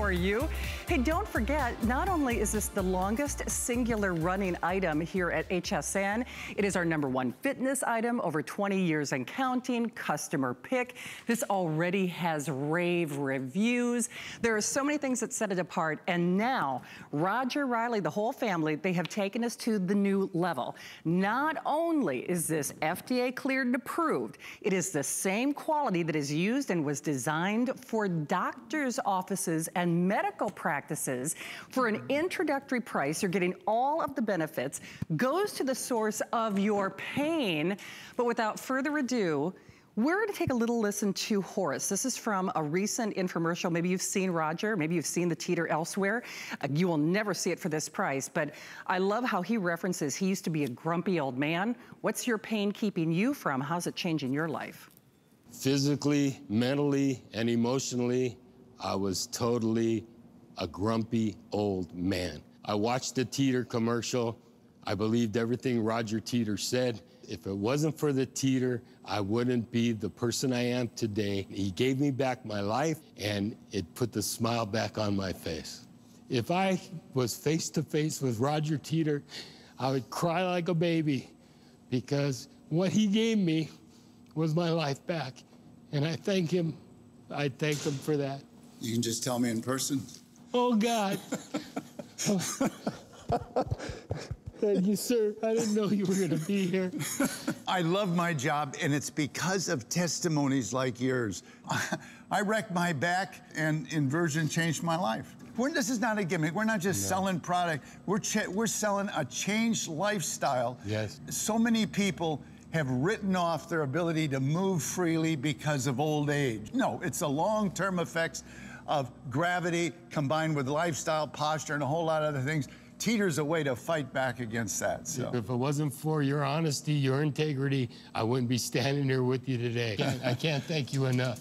for you. Hey, don't forget, not only is this the longest singular running item here at HSN, it is our number one fitness item, over 20 years and counting, customer pick. This already has rave reviews. There are so many things that set it apart, and now, Roger Rylie, the whole family, they have taken us to the new level. Not only is this FDA cleared and approved, it is the same quality that is used and was designed for doctors' offices and and medical practices for an introductory price. You're getting all of the benefits, goes to the source of your pain. But without further ado, we're going to take a little listen to Horace. This is from a recent infomercial. Maybe you've seen Roger, maybe you've seen the teeter elsewhere. Uh, you will never see it for this price, but I love how he references he used to be a grumpy old man. What's your pain keeping you from? How's it changing your life? Physically, mentally, and emotionally, I was totally a grumpy old man. I watched the Teeter commercial. I believed everything Roger Teeter said. If it wasn't for the Teeter, I wouldn't be the person I am today. He gave me back my life and it put the smile back on my face. If I was face to face with Roger Teeter, I would cry like a baby because what he gave me was my life back. And I thank him. I thank him for that. You can just tell me in person. Oh, God. Thank you, sir. I didn't know you were going to be here. I love my job, and it's because of testimonies like yours. I wrecked my back, and inversion changed my life. We're, this is not a gimmick. We're not just no. selling product. We're, we're selling a changed lifestyle. Yes. So many people have written off their ability to move freely because of old age. No, it's the long-term effects of gravity combined with lifestyle, posture, and a whole lot of other things teeters a way to fight back against that. So. If it wasn't for your honesty, your integrity, I wouldn't be standing here with you today. I can't thank you enough.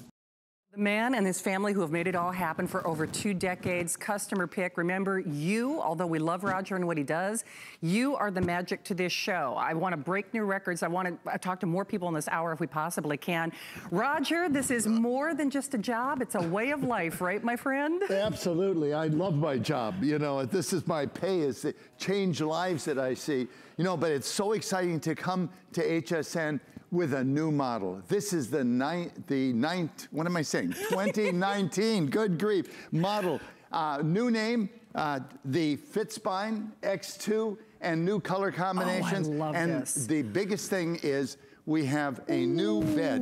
The man and his family who have made it all happen for over two decades, customer pick. Remember, you, although we love Roger and what he does, you are the magic to this show. I want to break new records. I want to uh, talk to more people in this hour if we possibly can. Roger, this is more than just a job. It's a way of life, right, my friend? Absolutely. I love my job. You know, this is my pay, is the change lives that I see. You know, but it's so exciting to come to HSN with a new model. This is the ninth, the ninth, what am I saying? 2019, good grief, model. Uh, new name, uh, the FitSpine X2 and new color combinations. Oh, I love and this. the biggest thing is we have a new bed.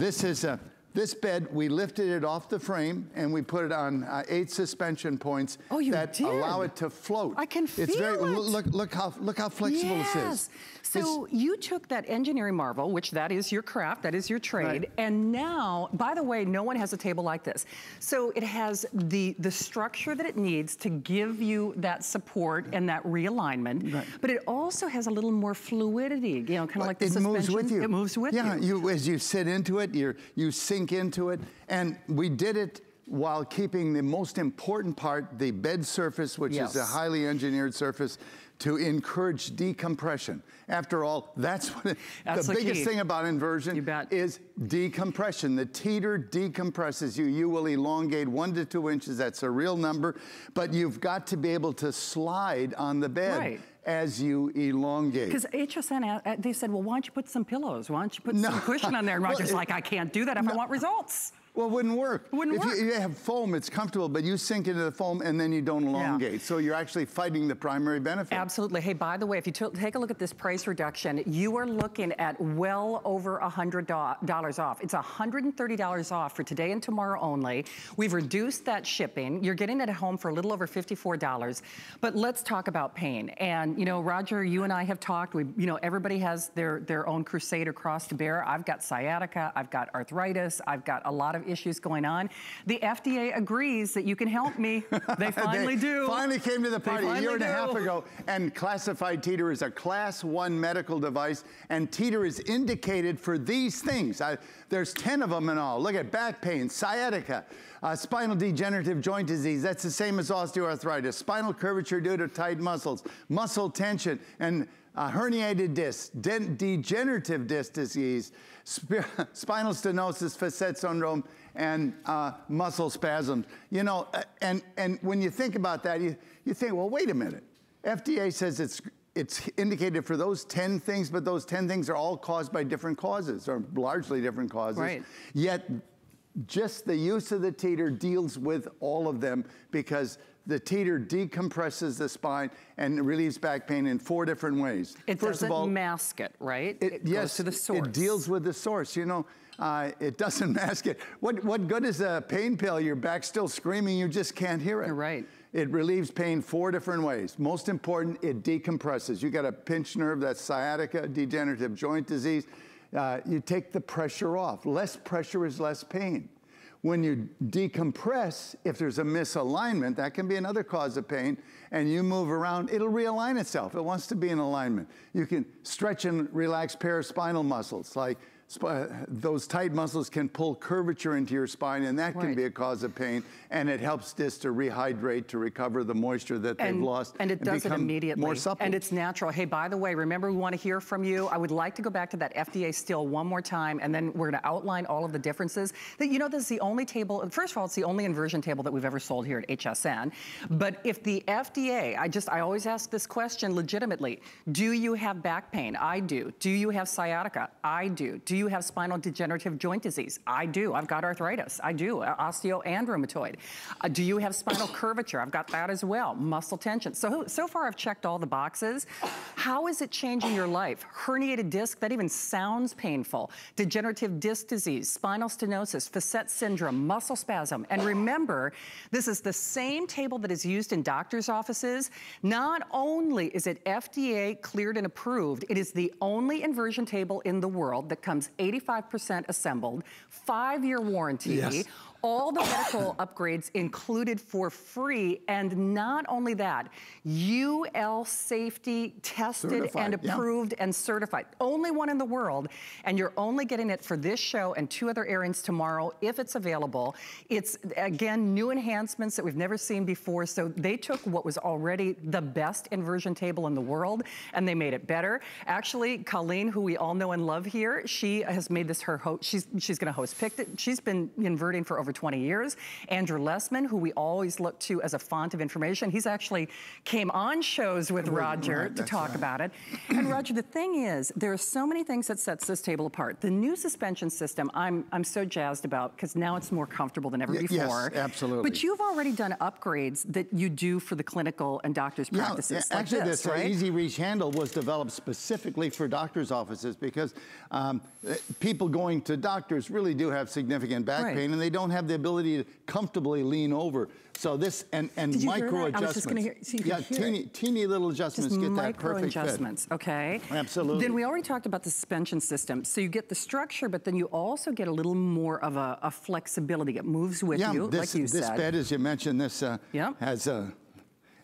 This is a, this bed, we lifted it off the frame and we put it on uh, eight suspension points oh, that did. allow it to float. I can feel it's very, it. Look, look how look how flexible yes. this is. So it's, you took that engineering marvel, which that is your craft, that is your trade, right. and now, by the way, no one has a table like this. So it has the, the structure that it needs to give you that support and that realignment, right. but it also has a little more fluidity, you know, kind of like the it suspension. moves with you. It moves with yeah, you. you. As you sit into it, you you sink into it, and we did it while keeping the most important part, the bed surface, which yes. is a highly engineered surface, to encourage decompression. After all, that's what that's the, the biggest key. thing about inversion is decompression. The teeter decompresses you. You will elongate one to two inches. That's a real number. But you've got to be able to slide on the bed. Right as you elongate. Because HSN, uh, uh, they said, well, why don't you put some pillows? Why don't you put no. some cushion on there? And Roger's well, like, I can't do that if no. I want results. Well, it wouldn't work. It wouldn't if work. You, you have foam, it's comfortable, but you sink into the foam and then you don't elongate. Yeah. So you're actually fighting the primary benefit. Absolutely. Hey, by the way, if you take a look at this price reduction, you are looking at well over $100 off. It's $130 off for today and tomorrow only. We've reduced that shipping. You're getting it at home for a little over $54. But let's talk about pain. And, you know, Roger, you and I have talked. We, you know, everybody has their, their own crusade or cross to bear. I've got sciatica. I've got arthritis. I've got a lot of issues going on. The FDA agrees that you can help me. They finally they do. finally came to the party a year and do. a half ago and classified Teeter as a class one medical device and Teeter is indicated for these things. I, There's 10 of them in all. Look at back pain, sciatica, uh, spinal degenerative joint disease. That's the same as osteoarthritis. Spinal curvature due to tight muscles, muscle tension, and uh, herniated disc, de degenerative disc disease, sp spinal stenosis, facet syndrome, and uh, muscle spasms. You know, and, and when you think about that, you, you think, well, wait a minute. FDA says it's it's indicated for those 10 things, but those 10 things are all caused by different causes, or largely different causes. Right. Yet, just the use of the teeter deals with all of them because the teeter decompresses the spine and relieves back pain in four different ways. It First doesn't of all, mask it, right? It, it yes, to the source. It deals with the source. You know, uh, it doesn't mask it. What, what good is a pain pill? Your back's still screaming, you just can't hear it. You're right. It relieves pain four different ways. Most important, it decompresses. You got a pinched nerve, that's sciatica, degenerative joint disease. Uh, you take the pressure off. Less pressure is less pain. When you decompress, if there's a misalignment, that can be another cause of pain, and you move around, it'll realign itself. It wants to be in alignment. You can stretch and relax paraspinal muscles like Uh, those tight muscles can pull curvature into your spine, and that can be a cause of pain. And it helps this to rehydrate, to recover the moisture that and, they've lost. And it and does it immediately. More supple. And it's natural. Hey, by the way, remember we want to hear from you. I would like to go back to that FDA still one more time, and then we're going to outline all of the differences. That you know, this is the only table. First of all, it's the only inversion table that we've ever sold here at HSN. But if the FDA, I just, I always ask this question legitimately: Do you have back pain? I do. Do you have sciatica? I do. Do you have spinal degenerative joint disease? I do. I've got arthritis. I do. Osteo and rheumatoid. Uh, do you have spinal curvature? I've got that as well. Muscle tension. So, so far I've checked all the boxes. How is it changing your life? Herniated disc, that even sounds painful. Degenerative disc disease, spinal stenosis, facet syndrome, muscle spasm. And remember, this is the same table that is used in doctor's offices. Not only is it FDA cleared and approved, it is the only inversion table in the world that comes 85% assembled, five-year warranty, yes all the medical upgrades included for free. And not only that, UL safety tested certified, and approved yeah. and certified. Only one in the world. And you're only getting it for this show and two other airings tomorrow if it's available. It's, again, new enhancements that we've never seen before. So they took what was already the best inversion table in the world and they made it better. Actually, Colleen, who we all know and love here, she has made this her host. She's, she's going to host Picked It. She's been inverting for over over 20 years. Andrew Lessman, who we always look to as a font of information, he's actually came on shows with Roger right, to talk right. about it. And Roger, the thing is, there are so many things that sets this table apart. The new suspension system, I'm, I'm so jazzed about because now it's more comfortable than ever y before. Yes, absolutely. But you've already done upgrades that you do for the clinical and doctor's yeah, practices actually, like this, this right? Easy Reach handle was developed specifically for doctor's offices because um, eh, people going to doctors really do have significant back right. pain and they don't have the ability to comfortably lean over. So this and and micro adjustments. Hear, so yeah, teeny teeny little adjustments just get that perfect adjustments, fit. okay? Absolutely. Then we already talked about the suspension system. So you get the structure, but then you also get a little more of a, a flexibility. It moves with yeah, you, this, like you this said. bed, as you mentioned, this uh, yep. has a,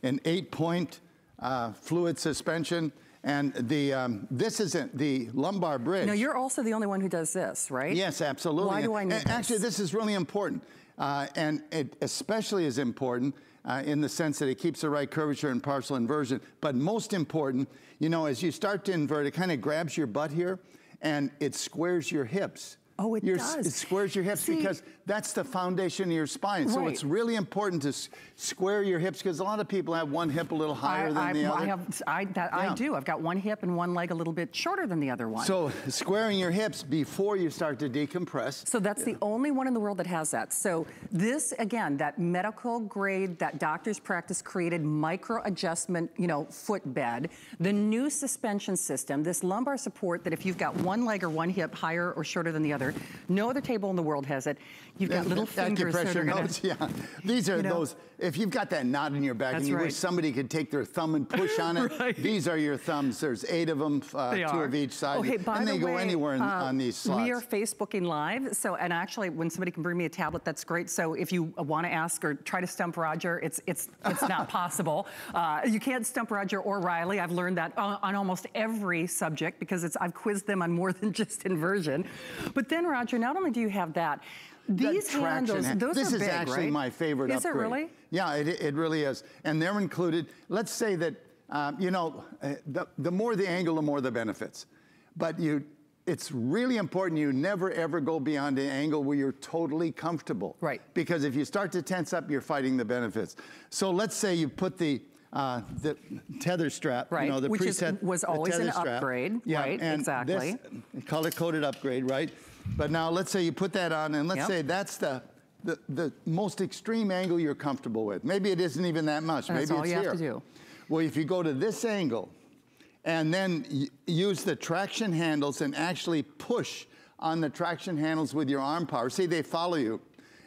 an eight-point uh, fluid suspension. And the um, this isn't the lumbar bridge. No, you're also the only one who does this, right? Yes, absolutely. Why do I need and, Actually, this is really important. Uh, and it especially is important uh, in the sense that it keeps the right curvature and partial inversion. But most important, you know, as you start to invert, it kind of grabs your butt here and it squares your hips. Oh, it your, does. It squares your hips See, because that's the foundation of your spine. Right. So it's really important to square your hips because a lot of people have one hip a little higher I, than I, the other. I have, I, that, yeah. I do. I've got one hip and one leg a little bit shorter than the other one. So squaring your hips before you start to decompress. So that's yeah. the only one in the world that has that. So this, again, that medical grade, that doctor's practice created micro adjustment, you know, footbed, the new suspension system, this lumbar support that if you've got one leg or one hip higher or shorter than the other, no other table in the world has it. You've got little fingers. Acupressure nodes, yeah. These are you know, those, if you've got that knot in your back and you right. wish somebody could take their thumb and push on it, right. these are your thumbs. There's eight of them, uh, two are. of each side. Oh, hey, and the they way, go anywhere in, uh, on these slots. We are Facebooking live, so, and actually when somebody can bring me a tablet, that's great. So if you want to ask or try to stump Roger, it's, it's, it's not possible. Uh, you can't stump Roger or Rylie. I've learned that on, on almost every subject because it's, I've quizzed them on more than just inversion. But then, Roger, not only do you have that, these handles, those this are is big, actually right? my favorite is upgrade. it really? Yeah, it, it really is. And they're included. Let's say that, um, you know, uh, the, the more the angle, the more the benefits. But you, it's really important you never ever go beyond an angle where you're totally comfortable. Right. Because if you start to tense up, you're fighting the benefits. So let's say you put the uh, the tether strap, Right, you know, the which is- preset was always an strap. upgrade, yeah, right, and exactly. Color-coded upgrade, right? But now let's say you put that on, and let's Yep. say that's the, the the most extreme angle you're comfortable with. Maybe it isn't even that much. That's Maybe all it's you have here. to do. Well, if you go to this angle, and then y- use the traction handles and actually push on the traction handles with your arm power. See, they follow you,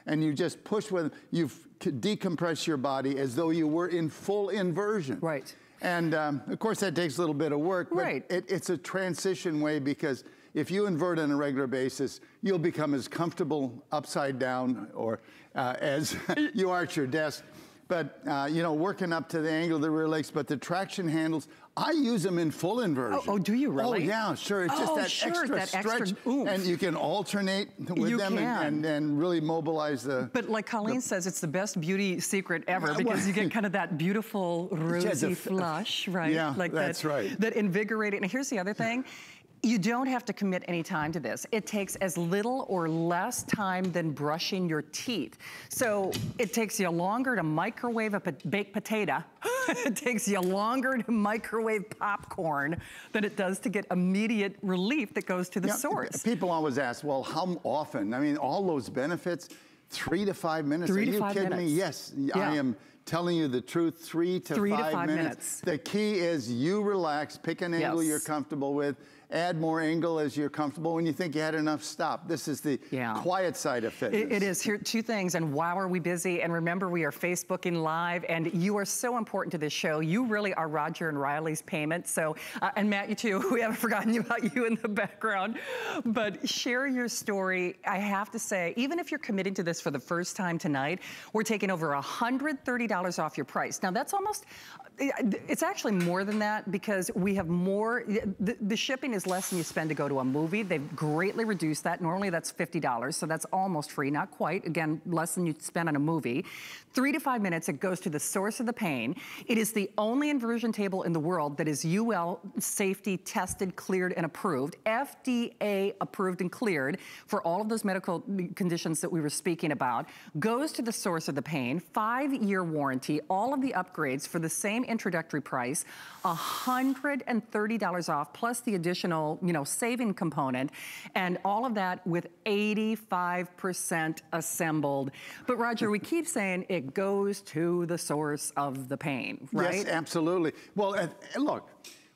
and you just push with. You decompress your body as though you were in full inversion. Right. And um, of course, that takes a little bit of work. But Right. It, it's a transition way because if you invert on a regular basis, you'll become as comfortable upside down or uh, as you are at your desk. But uh, you know, working up to the angle of the rear legs, but the traction handles, I use them in full inversion. Oh, oh, do you really? Oh yeah, sure. It's just Oh, that sure, extra that stretch, oomph. and you can alternate with You them and, and, and really mobilize the. But like Colleen says, it's the best beauty secret ever Well, because you get kind of that beautiful the rosy flush, right? Yeah, like that's that, right. That invigorating. And here's the other thing. You don't have to commit any time to this. It takes as little or less time than brushing your teeth. So it takes you longer to microwave a po- baked potato. it takes you longer to microwave popcorn than it does to get immediate relief that goes to the Yeah, source. People always ask, well, how often? I mean, all those benefits, three to five minutes. Three Are to you five kidding me? Yes, Yeah. I am telling you the truth. Three to, Three to five, five minutes. minutes. The key is you relax, pick an angle Yes. you're comfortable with. Add more angle as you're comfortable. When you think you had enough, stop. This is the Yeah. quiet side of fitness. It, it is. Here, two things. And wow, are we busy? And remember, we are Facebooking live, and you are so important to this show. You really are Roger and Rylie's payment. So, uh, and Matt, you too. We haven't forgotten about you in the background. But share your story. I have to say, even if you're committing to this for the first time tonight, we're taking over $130 off your price. Now, that's almost, it's actually more than that because we have more, the, the shipping is less than you spend to go to a movie. They've greatly reduced that. Normally that's $50, so that's almost free, not quite. Again, less than you spend on a movie. Three to five minutes, it goes to the source of the pain. It is the only inversion table in the world that is UL safety tested, cleared, and approved. FDA approved and cleared for all of those medical conditions that we were speaking about. Goes to the source of the pain, five-year warranty, all of the upgrades for the same introductory price, $130 off, plus the additional, you know, saving component, and all of that with 85% assembled. But Roger, we keep saying it goes to the source of the pain, right? Yes, absolutely. Well, uh, look,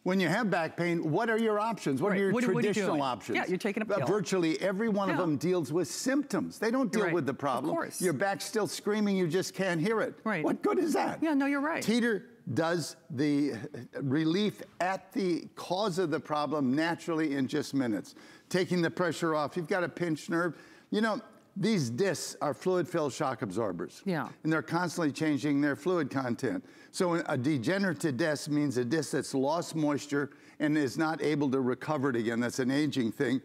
when you have back pain, what are your options? What Right. are your What are- what are you traditional options? Yeah, you're taking a Uh, pill. Virtually every one of them deals with symptoms. They don't deal right. with the problem. Of course. Your back's still screaming, you just can't hear it. Right. What good is that? Yeah, no, you're right. Teeter does the relief at the cause of the problem naturally in just minutes. Taking the pressure off. You've got a pinched nerve. You know, these discs are fluid-filled shock absorbers. Yeah. And they're constantly changing their fluid content. So a degenerative disc means a disc that's lost moisture and is not able to recover it again. That's an aging thing.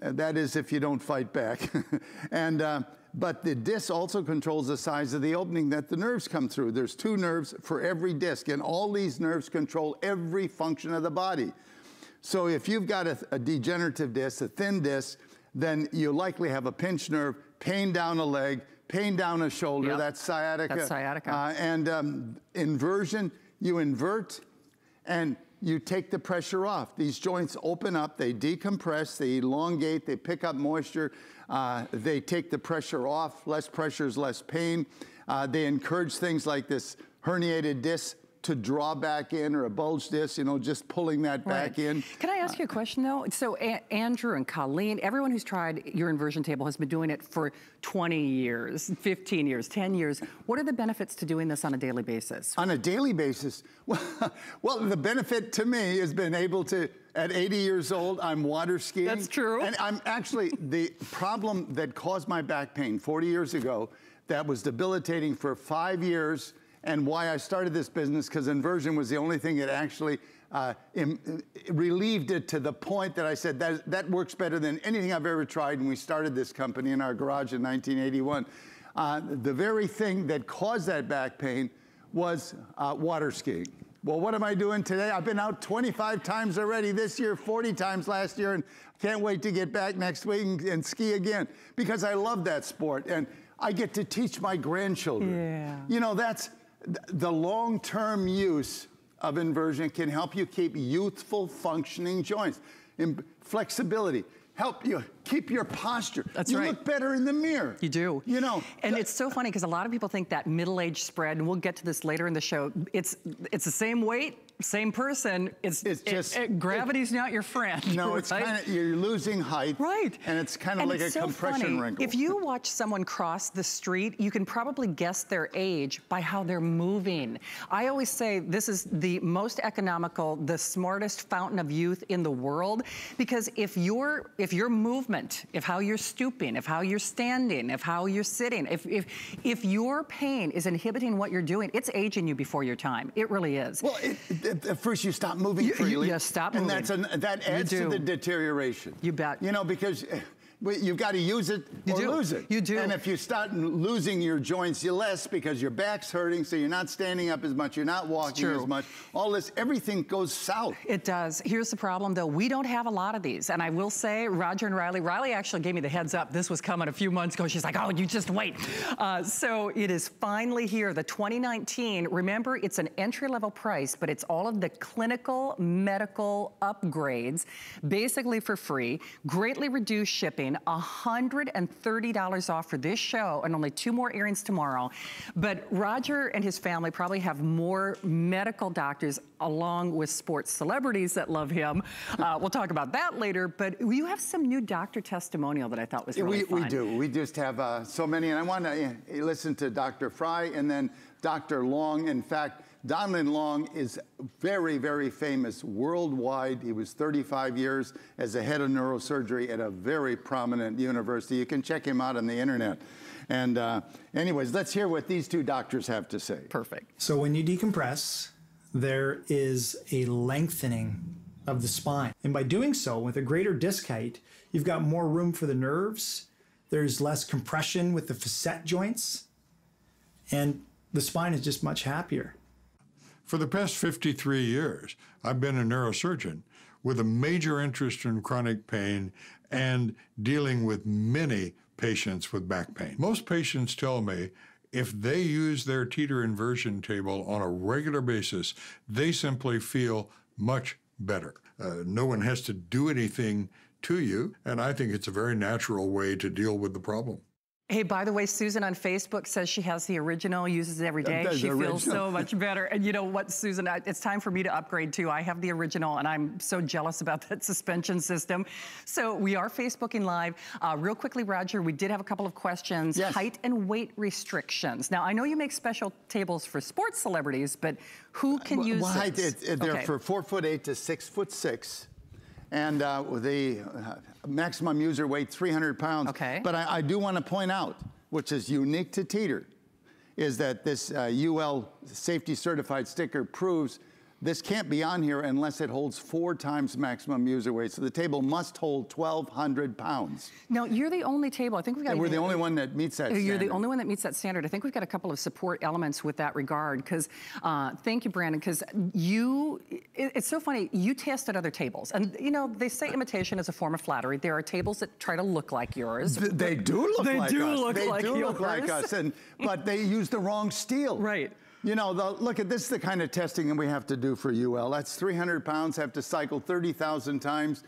That is if you don't fight back. and uh, but the disc also controls the size of the opening that the nerves come through. There's two nerves for every disc, and all these nerves control every function of the body. So if you've got a, a degenerative disc, a thin disc, then you likely have a pinched nerve, pain down a leg, pain down a shoulder. Yep. That's sciatica. That's sciatica. Uh, and um, inversion, you invert and you take the pressure off. These joints open up, they decompress, they elongate, they pick up moisture, uh, they take the pressure off. Less pressure is less pain. Uh, they encourage things like this herniated disc to draw back in or a bulge disc, you know, just pulling that back Right. in. Can I ask you a question though? So a- Andrew and Colleen, everyone who's tried your inversion table has been doing it for 20 years, 15 years, 10 years. What are the benefits to doing this on a daily basis? on a daily basis. Well, well, the benefit to me has been able to, at 80 years old, I'm water skiing. That's true. And I'm actually, the problem that caused my back pain 40 years ago, that was debilitating for five years, and why I started this business, because inversion was the only thing that actually uh, in, relieved it to the point that I said, that, that works better than anything I've ever tried, and we started this company in our garage in 1981. Uh, the very thing that caused that back pain was uh, water skiing. Well, what am I doing today? I've been out 25 times already this year, 40 times last year, and can't wait to get back next week and, and ski again because I love that sport. And I get to teach my grandchildren. Yeah. You know, that's the long-term use of inversion can help you keep youthful functioning joints. In flexibility, help you keep your posture. That's you right. You look better in the mirror. You do. You know. And it's so funny because a lot of people think that middle-age spread, and we'll get to this later in the show, it's it's the same weight, same person. It's, it's just it, it, gravity's it, not your friend. No, it's right? kind of you're losing height. Right. And it's kind of like a so compression funny. wrinkle. If you watch someone cross the street, you can probably guess their age by how they're moving. I always say this is the most economical, the smartest fountain of youth in the world because if your if your movement, if how you're stooping, if how you're standing, if how you're sitting, if if if your pain is inhibiting what you're doing, it's aging you before your time. It really is. Well, at first you stop moving you, freely. You, you stop and moving. that's an, that adds to the deterioration. You bet. You know because you've got to use it you or do. lose it. You do. And if you start losing your joints you less because your back's hurting, so you're not standing up as much, you're not walking as much, all this, everything goes south. It does. Here's the problem, though. We don't have a lot of these. And I will say, Roger and Rylie, Rylie actually gave me the heads up. This was coming a few months ago. She's like, oh, you just wait. Uh, so it is finally here, the 2019. Remember, it's an entry-level price, but it's all of the clinical medical upgrades, basically for free, greatly reduced shipping, $130 off for this show and only two more earrings tomorrow. But Roger and his family probably have more medical doctors along with sports celebrities that love him. Uh, we'll talk about that later, but you have some new doctor testimonial that I thought was really we, fun. We do. We just have uh, so many. And I want to uh, listen to Dr. Fry and then Dr. Long. In fact, Donlin Long is very, very famous worldwide. He was 35 years as a head of neurosurgery at a very prominent university. You can check him out on the internet. And uh, anyways, let's hear what these two doctors have to say. Perfect. So when you decompress, there is a lengthening of the spine. And by doing so, with a greater disc height, you've got more room for the nerves. There's less compression with the facet joints. And the spine is just much happier. For the past 53 years, I've been a neurosurgeon with a major interest in chronic pain and dealing with many patients with back pain. Most patients tell me if they use their teeter inversion table on a regular basis, they simply feel much better. Uh, no one has to do anything to you, and I think it's a very natural way to deal with the problem. Hey, by the way, Susan on Facebook says she has the original, uses it every day. She feels so much better. And you know what, Susan, it's time for me to upgrade too. I have the original and I'm so jealous about that suspension system. So we are Facebooking live. Uh, real quickly, Roger, we did have a couple of questions. Yes. Height and weight restrictions. Now, I know you make special tables for sports celebrities, but who can well, use well, they're okay. for four foot eight to six foot six. And uh, the uh, maximum user weight, 300 pounds. Okay. But I, I do want to point out, which is unique to Teeter, is that this uh, UL safety certified sticker proves this can't be on here unless it holds four times maximum user weight. So the table must hold 1,200 pounds. No, you're the only table. I think we've got. we're the only one that meets that. You're standard. the only one that meets that standard. I think we've got a couple of support elements with that regard. Because, uh, thank you, Brandon. Because you, it, it's so funny. You tested other tables, and you know they say imitation is a form of flattery. There are tables that try to look like yours. Th they do look they like do us. Look they like do yours. look like us, and but they use the wrong steel. Right. You know, the, look at this is the kind of testing that we have to do for UL. That's 300 pounds, have to cycle 30,000 times.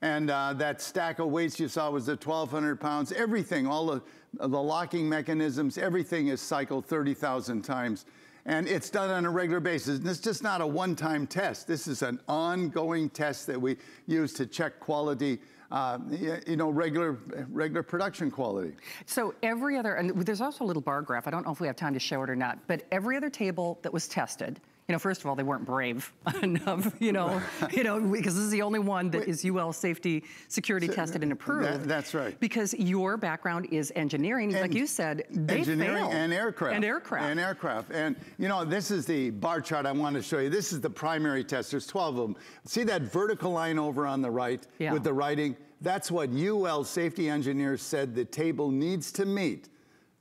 And uh, that stack of weights you saw was at 1,200 pounds. Everything, all the, the locking mechanisms, everything is cycled 30,000 times. And it's done on a regular basis. And it's just not a one-time test. This is an ongoing test that we use to check quality uh, you know, regular, regular production quality. So every other, and there's also a little bar graph. I don't know if we have time to show it or not, but every other table that was tested, you know, first of all, they weren't brave enough, you know, you know, because this is the only one that Wait. is UL safety security so, tested and approved. That, that's right. Because your background is engineering, and like you said, they engineering failed. and aircraft and aircraft and aircraft. And you know, this is the bar chart I want to show you. This is the primary test. There's 12 of them. See that vertical line over on the right yeah. with the writing? That's what UL safety engineers said the table needs to meet.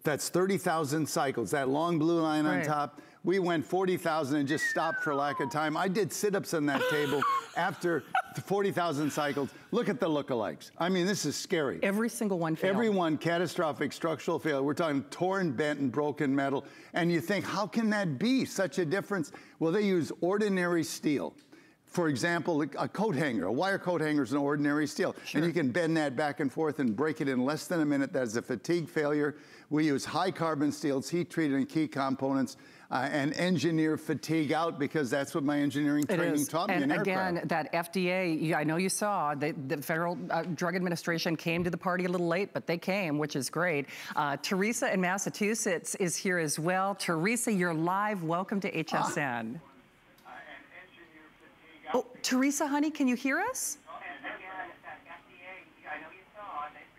That's 30,000 cycles, that long blue line right. on top. We went 40,000 and just stopped for lack of time. I did sit-ups on that table after 40,000 cycles. Look at the lookalikes. I mean, this is scary. Every single one failed. Every one catastrophic structural failure. We're talking torn, bent, and broken metal. And you think, how can that be such a difference? Well, they use ordinary steel. For example, a coat hanger, a wire coat hanger is an ordinary steel. Sure. And you can bend that back and forth and break it in less than a minute. That is a fatigue failure. We use high carbon steels, heat treated and key components. Uh, and engineer fatigue out because that's what my engineering training taught me. And again, that FDA, I know you saw, the, the Federal uh, Drug Administration came to the party a little late, but they came, which is great. Uh, Teresa in Massachusetts is here as well. Teresa, you're live. Welcome to HSN. Ah. Oh, Teresa, honey, can you hear us?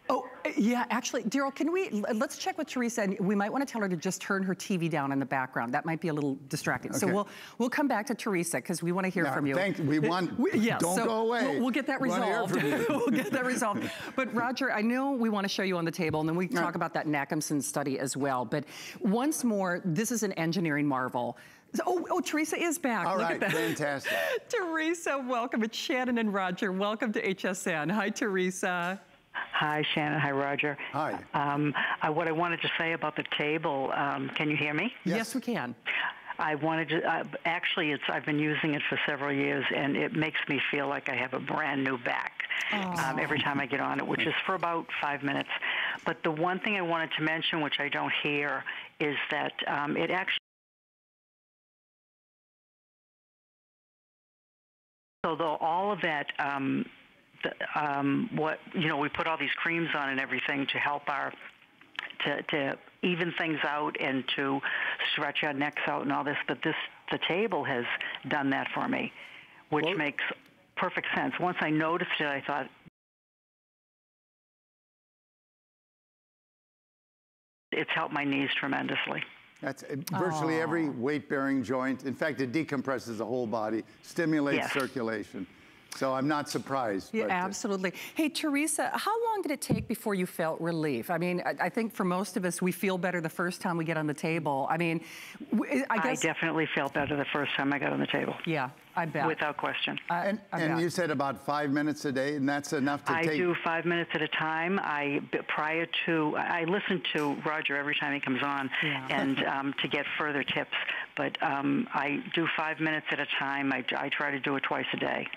Oh, yeah, actually, Daryl, can we, let's check with Teresa, and we might want to tell her to just turn her TV down in the background. That might be a little distracting. Okay. So we'll we'll come back to Teresa, because we want to hear from you. Thank We uh, want, we, yeah, don't so go away. We'll, we'll get that resolved. we'll get that resolved. But Roger, I know we want to show you on the table, and then we talk about that Nachemson study as well. But once more, this is an engineering marvel. Oh, oh, Teresa is back. All Look right, fantastic. Teresa, welcome. It's Shannon and Roger. Welcome to HSN. Hi, Teresa. Hi, Shannon. Hi, Roger. Hi. Um, I, what I wanted to say about the table, um, can you hear me? Yes, yes we can. I wanted to, uh, actually, it's, I've been using it for several years, and it makes me feel like I have a brand new back um, every time I get on it, which is for about five minutes. But the one thing I wanted to mention, which I don't hear, is that um, it actually So though all of that, um, the, um, what you know, we put all these creams on and everything to help our to, to even things out and to stretch our necks out and all this. But this the table has done that for me, which well, makes perfect sense. Once I noticed it, I thought. It's helped my knees tremendously. That's uh, virtually Aww. every weight-bearing joint. In fact, it decompresses the whole body, stimulates yes. circulation. So I'm not surprised. Yeah, uh, absolutely. Hey, Teresa, how long did it take before you felt relief? I mean, I, I, think for most of us, we feel better the first time we get on the table. I mean, I guess... I definitely felt better the first time I got on the table. Yeah, I bet. Without question. I, and, and you said about five minutes a day, and that's enough to I take... I do five minutes at a time. I, prior to, I listen to Roger every time he comes on yeah. and um, to get further tips. But um, I do five minutes at a time. I, I try to do it twice a day.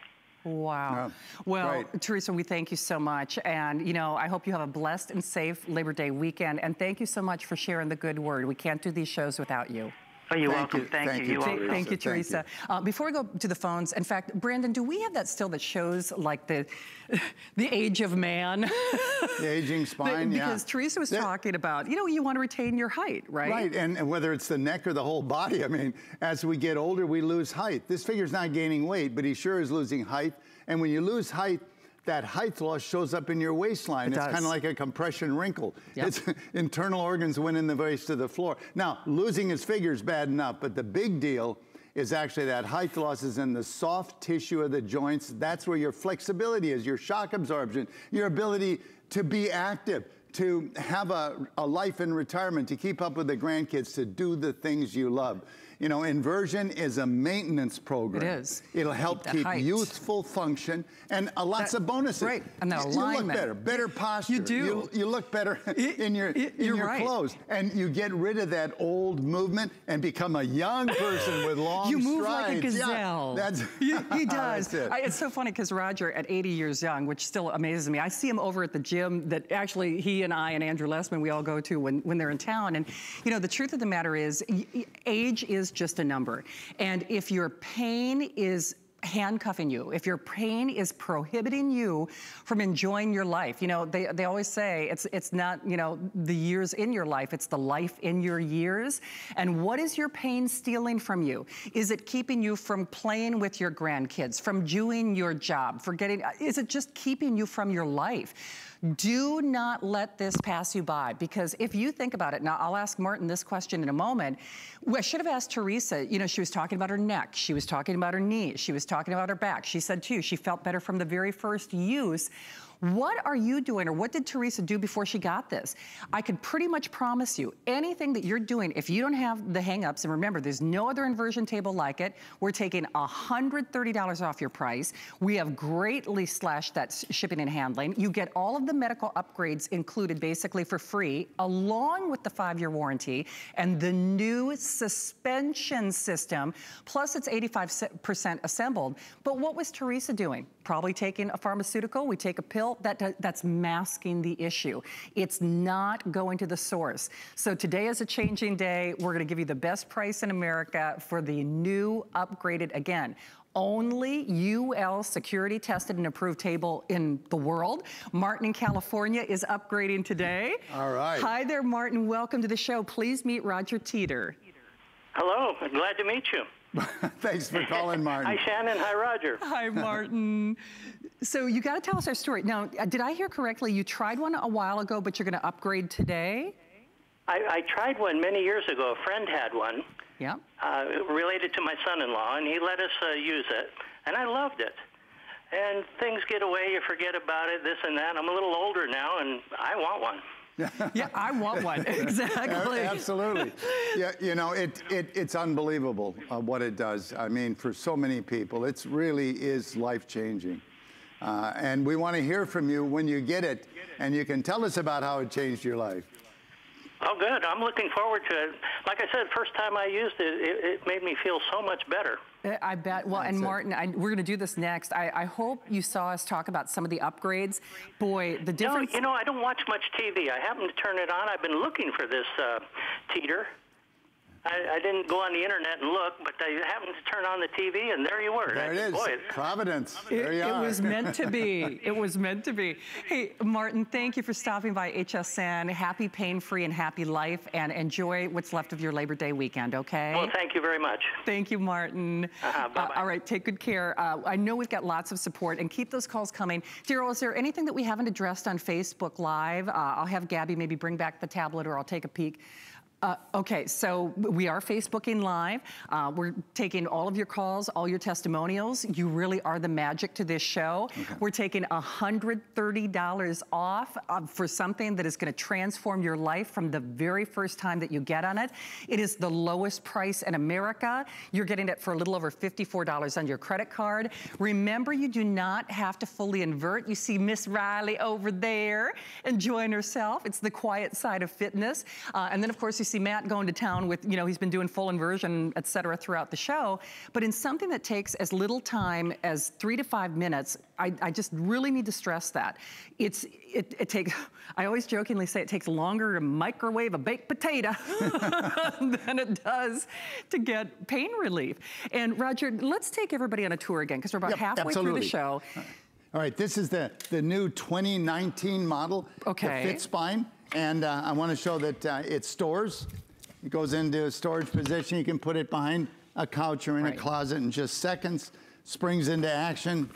Wow. well, great. Teresa, we thank you so much. And, you know, I hope you have a blessed and safe Labor Day weekend. And thank you so much for sharing the good word. We can't do these shows without you. Oh, you're thank welcome. You. Thank, thank, you. you. Thank, thank you, Teresa. Thank you. Uh, before we go to the phones, in fact, Brandon, do we have that still that shows like the the age of man? The aging spine, the, Because yeah. Teresa was that, talking about, you know, you want to retain your height, right? Right, and, and whether it's the neck or the whole body, I mean, as we get older, we lose height. This figure's not gaining weight, but he sure is losing height. And when you lose height, that height loss shows up in your waistline. It it's kind of like a compression wrinkle. Yep. It's internal organs went in the waist to the floor. Now, losing his figure is bad enough, but the big deal is actually that height loss is in the soft tissue of the joints. That's where your flexibility is, your shock absorption, your ability to be active, to have a, a life in retirement, to keep up with the grandkids, to do the things you love. You know, inversion is a maintenance program. It is. It'll help keep, keep youthful function and uh, lots that, of bonuses. Right, and the alignment. You look better, better posture. You do. You, you look better in your in your right. clothes, and you get rid of that old movement and become a young person with long You move strides. like a gazelle. Yeah, that's he does. it. I, it's so funny because Roger, at 80 years young, which still amazes me, I see him over at the gym that actually he and I and Andrew Lessman we all go to when when they're in town, and you know the truth of the matter is, age is just a number. And if your pain is handcuffing you, if your pain is prohibiting you from enjoying your life, you know, they, they always say it's, it's not, you know, the years in your life, it's the life in your years. And what is your pain stealing from you? Is it keeping you from playing with your grandkids, from doing your job, forgetting, is it just keeping you from your life? Do not let this pass you by because if you think about it, now I'll ask Martin this question in a moment. I should have asked Teresa, you know, she was talking about her neck, she was talking about her knees, she was talking about her back. She said too, she felt better from the very first use. What are you doing or what did Teresa do before she got this? I could pretty much promise you anything that you're doing, if you don't have the hangups, and remember, there's no other inversion table like it, we're taking $130 off your price. We have greatly slashed that shipping and handling. You get all of the medical upgrades included basically for free, along with the five-year warranty and the new suspension system, plus it's 85% assembled. But what was Teresa doing? Probably taking a pharmaceutical, we take a pill, that, that's masking the issue. It's not going to the source. So today is a changing day. We're gonna give you the best price in America for the new upgraded, again, only UL security tested and approved table in the world. Martin in California is upgrading today. All right. Hi there, Martin. Welcome to the show. Please meet Roger Teeter. Hello, I'm glad to meet you. Thanks for calling, Martin. Hi, Shannon. Hi, Roger. Hi, Martin. so you got to tell us our story. Now, uh, did I hear correctly? You tried one a while ago, but you're going to upgrade today? I, I, tried one many years ago. A friend had one. Yeah. Uh, related to my son-in-law, and he let us uh, use it, and I loved it. And things get away, you forget about it, this and that. I'm a little older now, and I want one. yeah, I want one. exactly. Absolutely. Yeah, you know, it, it it's unbelievable uh, what it does. I mean, for so many people, it really is life changing. Uh, and we want to hear from you when you get it, and you can tell us about how it changed your life. Oh, good. I'm looking forward to it. Like I said, first time I used it, it, it made me feel so much better. I bet. Well, That's and Martin, I, we're going to do this next. I, I, hope you saw us talk about some of the upgrades. Boy, the difference. No, you know, I don't watch much TV. I happen to turn it on. I've been looking for this uh, teeter. I, I, didn't go on the internet and look, but I happened to turn on the TV, and there you were. There it is. Boy, Providence. There you it, are. It was meant to be. it was meant to be. Hey, Martin, thank you for stopping by HSN. Happy, pain-free, and happy life, and enjoy what's left of your Labor Day weekend, okay? Well, thank you very much. Thank you, Martin. Uh-huh, bye-bye. Uh, all right, take good care. Uh, I know we've got lots of support, and keep those calls coming. Daryl, is there anything that we haven't addressed on Facebook Live? Uh, I'll have Gabby maybe bring back the tablet, or I'll take a peek. Uh, okay, so we are Facebooking Live. Uh, we're taking all of your calls, all your testimonials. You really are the magic to this show. Okay. We're taking $130 off uh, for something that is going to transform your life from the very first time that you get on it. It is the lowest price in America. You're getting it for a little over $54 on your credit card. Remember, you do not have to fully invert. You see Miss Rylie over there enjoying herself. It's the quiet side of fitness. Uh, and then, of course, you see see Matt going to town with, you know, he's been doing full inversion, et cetera, throughout the show. But in something that takes as little time as three to five minutes, I, I just really need to stress that. It's, it, it takes, I always jokingly say it takes longer to microwave a baked potato than it does to get pain relief. And Roger, let's take everybody on a tour again, because we're about yep, halfway absolutely. through the show. All right, this is the, the new 2019 model, okay. the FitSpine. And uh, I want to show that uh, it stores. It goes into a storage position. You can put it behind a couch or in right. a closet in just seconds. Springs into action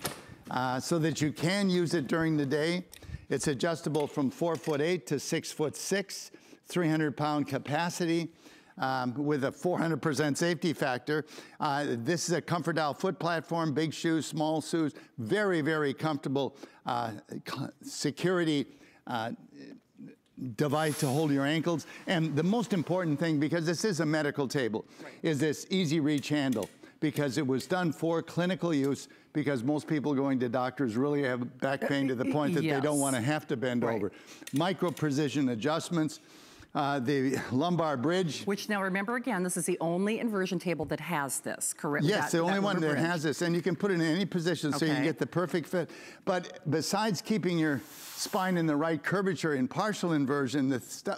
uh, so that you can use it during the day. It's adjustable from four foot eight to six foot six, 300 pound capacity. Um, with a 400% safety factor. Uh, this is a ComfortDial foot platform, big shoes, small shoes, very, very comfortable uh, security uh, device to hold your ankles. And the most important thing, because this is a medical table, right. is this easy reach handle because it was done for clinical use because most people going to doctors really have back pain to the point that yes. they don't want to have to bend right. over. Micro precision adjustments, uh, the lumbar bridge. Which now remember again, this is the only inversion table that has this, correct? Yes, that, the only that one that bridge. has this. And you can put it in any position okay. so you get the perfect fit. But besides keeping your spine in the right curvature in partial inversion,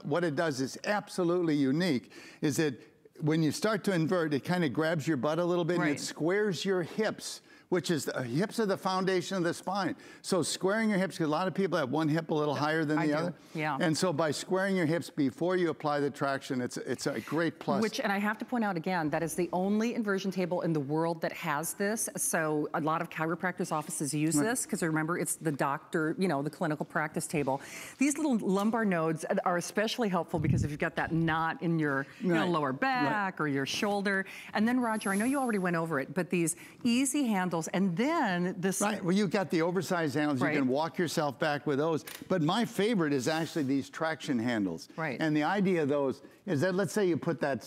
what it does is absolutely unique, is that when you start to invert, it kind of grabs your butt a little bit right. and it squares your hips which is the hips are the foundation of the spine. So squaring your hips, because a lot of people have one hip a little higher than I the do, other. yeah. And so by squaring your hips before you apply the traction, it's it's a great plus. Which, and I have to point out again, that is the only inversion table in the world that has this. So a lot of chiropractors offices use Right. this because remember, it's the doctor, you know, the clinical practice table. These little lumbar nodes are especially helpful because if you've got that knot in your you know, lower back or your shoulder. And then Roger, I know you already went over it, but these easy and then this. Right. Well, you've got the oversized handles. Right. You can walk yourself back with those. But my favorite is actually these traction handles. Right. And the idea of those is that let's say you put that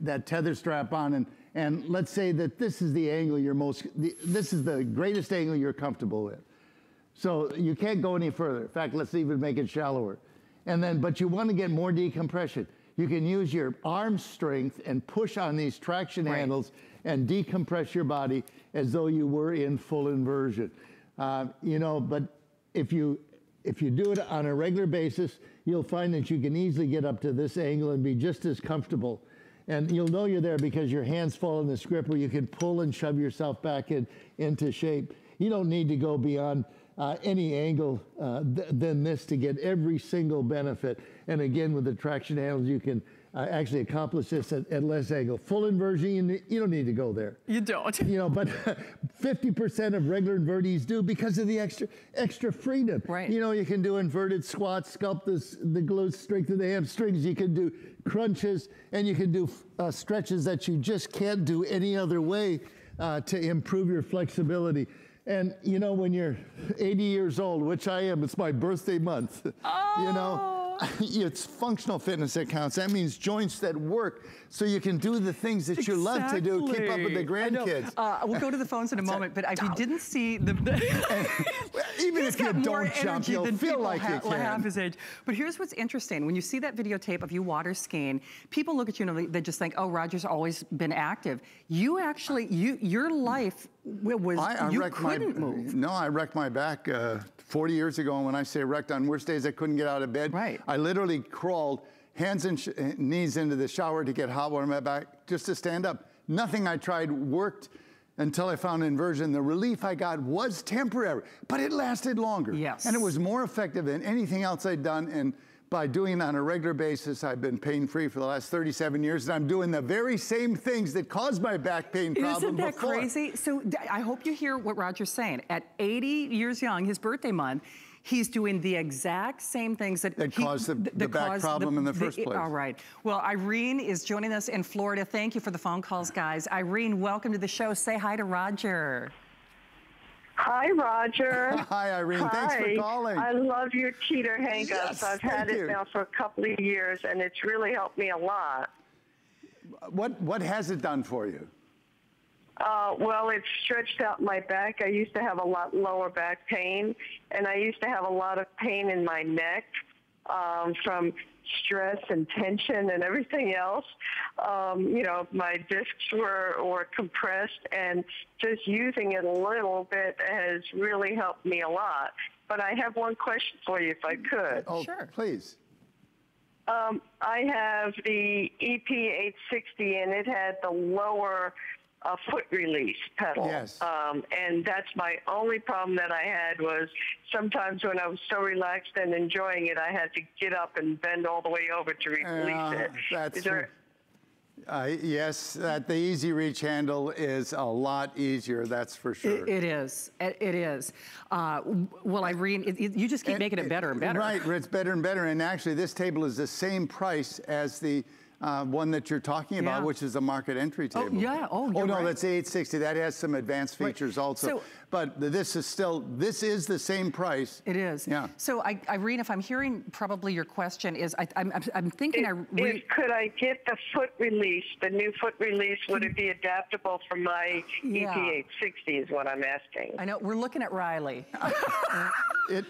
that tether strap on, and and let's say that this is the angle you're most. The, this is the greatest angle you're comfortable with. So you can't go any further. In fact, let's even make it shallower. And then, but you want to get more decompression. You can use your arm strength and push on these traction Right. handles and decompress your body as though you were in full inversion. Uh, you know, but if you if you do it on a regular basis, you'll find that you can easily get up to this angle and be just as comfortable. And you'll know you're there because your hands fall in this grip where you can pull and shove yourself back in, into shape. You don't need to go beyond uh, any angle uh, th- than this to get every single benefit. And again, with the traction handles, you can uh, actually accomplished this at, at less angle. Full inversion, you, ne- you don't need to go there. You don't. You know, but 50% of regular invertees do because of the extra extra freedom. Right. You know, you can do inverted squats, sculpt the, the glutes, strengthen the hamstrings. You can do crunches, and you can do uh, stretches that you just can't do any other way uh, to improve your flexibility. And you know, when you're 80 years old, which I am, it's my birthday month. You know, it's functional fitness that counts. That means joints that work, so you can do the things that you love to do. Keep up with the Exactly. Grandkids. Uh, we'll go to the phones in a moment, but if you didn't see the, Even if you don't jump, you'll feel like you ha- can. half his age. But here's what's interesting: when you see that videotape of you water skiing, people look at you and they- just think, "Oh, Roger's always been active." You actually, you your life was I, I you wrecked my couldn't move. no, I wrecked my back uh, 40 years ago. And when I say wrecked, on worst days I couldn't get out of bed. Right. I literally crawled hands and sh- eh, knees into the shower to get hot water on my back just to stand up. Nothing I tried worked until I found inversion. The relief I got was temporary, but it lasted longer. Yes. And it was more effective than anything else I'd done. And by doing it on a regular basis, I've been pain-free for the last 37 years, and I'm doing the very same things that caused my back pain problem Isn't that before. crazy? So I hope you hear what Roger's saying. At 80 years young, his birthday month, he's doing the exact same things that, That he- caused the- th- the back caused problem in the first place. All right. Well, Irene is joining us in Florida. Thank you for the phone calls, guys. Irene, welcome to the show. Say hi to Roger. Hi, Roger. Hi, Irene. Hi. Thanks for calling. I love your teeter hangups. Yes, I've had thank it now for a couple of years, and it's really helped me a lot. What what has it done for you? Uh, well, it stretched out my back. I used to have a lot lower back pain, and I used to have a lot of pain in my neck um, from stress and tension and everything else. Um, you know, my discs were, were compressed, and just using it a little bit has really helped me a lot. But I have one question for you, if I could. Oh, Sure. please. Um, I have the EP860, and it had the lower uh, foot release pedal. Yes. Um, and that's my only problem that I had was sometimes when I was so relaxed and enjoying it, I had to get up and bend all the way over to release Uh, it. that's there, Uh, yes, that the easy reach handle is a lot easier. That's for sure. It, it is. It, it is. Uh, well, Irene, it, it- you just keep And making it better and better. Right, it's better and better. And actually, this table is the same price as the uh, one that you're talking about, Yeah. which is a market entry table. Oh, table. yeah. Oh, Oh you're no, right. that's the 860. That has some advanced Right. features also. So- but this is still this is the same price. It is. Yeah. So, I, Irene, if I'm hearing probably your question is, I, I'm, I'm- I'm thinking I re- if- could I get the foot release, the new foot release? Would it be adaptable for my Yeah. EP860? Is what I'm asking. I know we're looking at Rylie. It, You can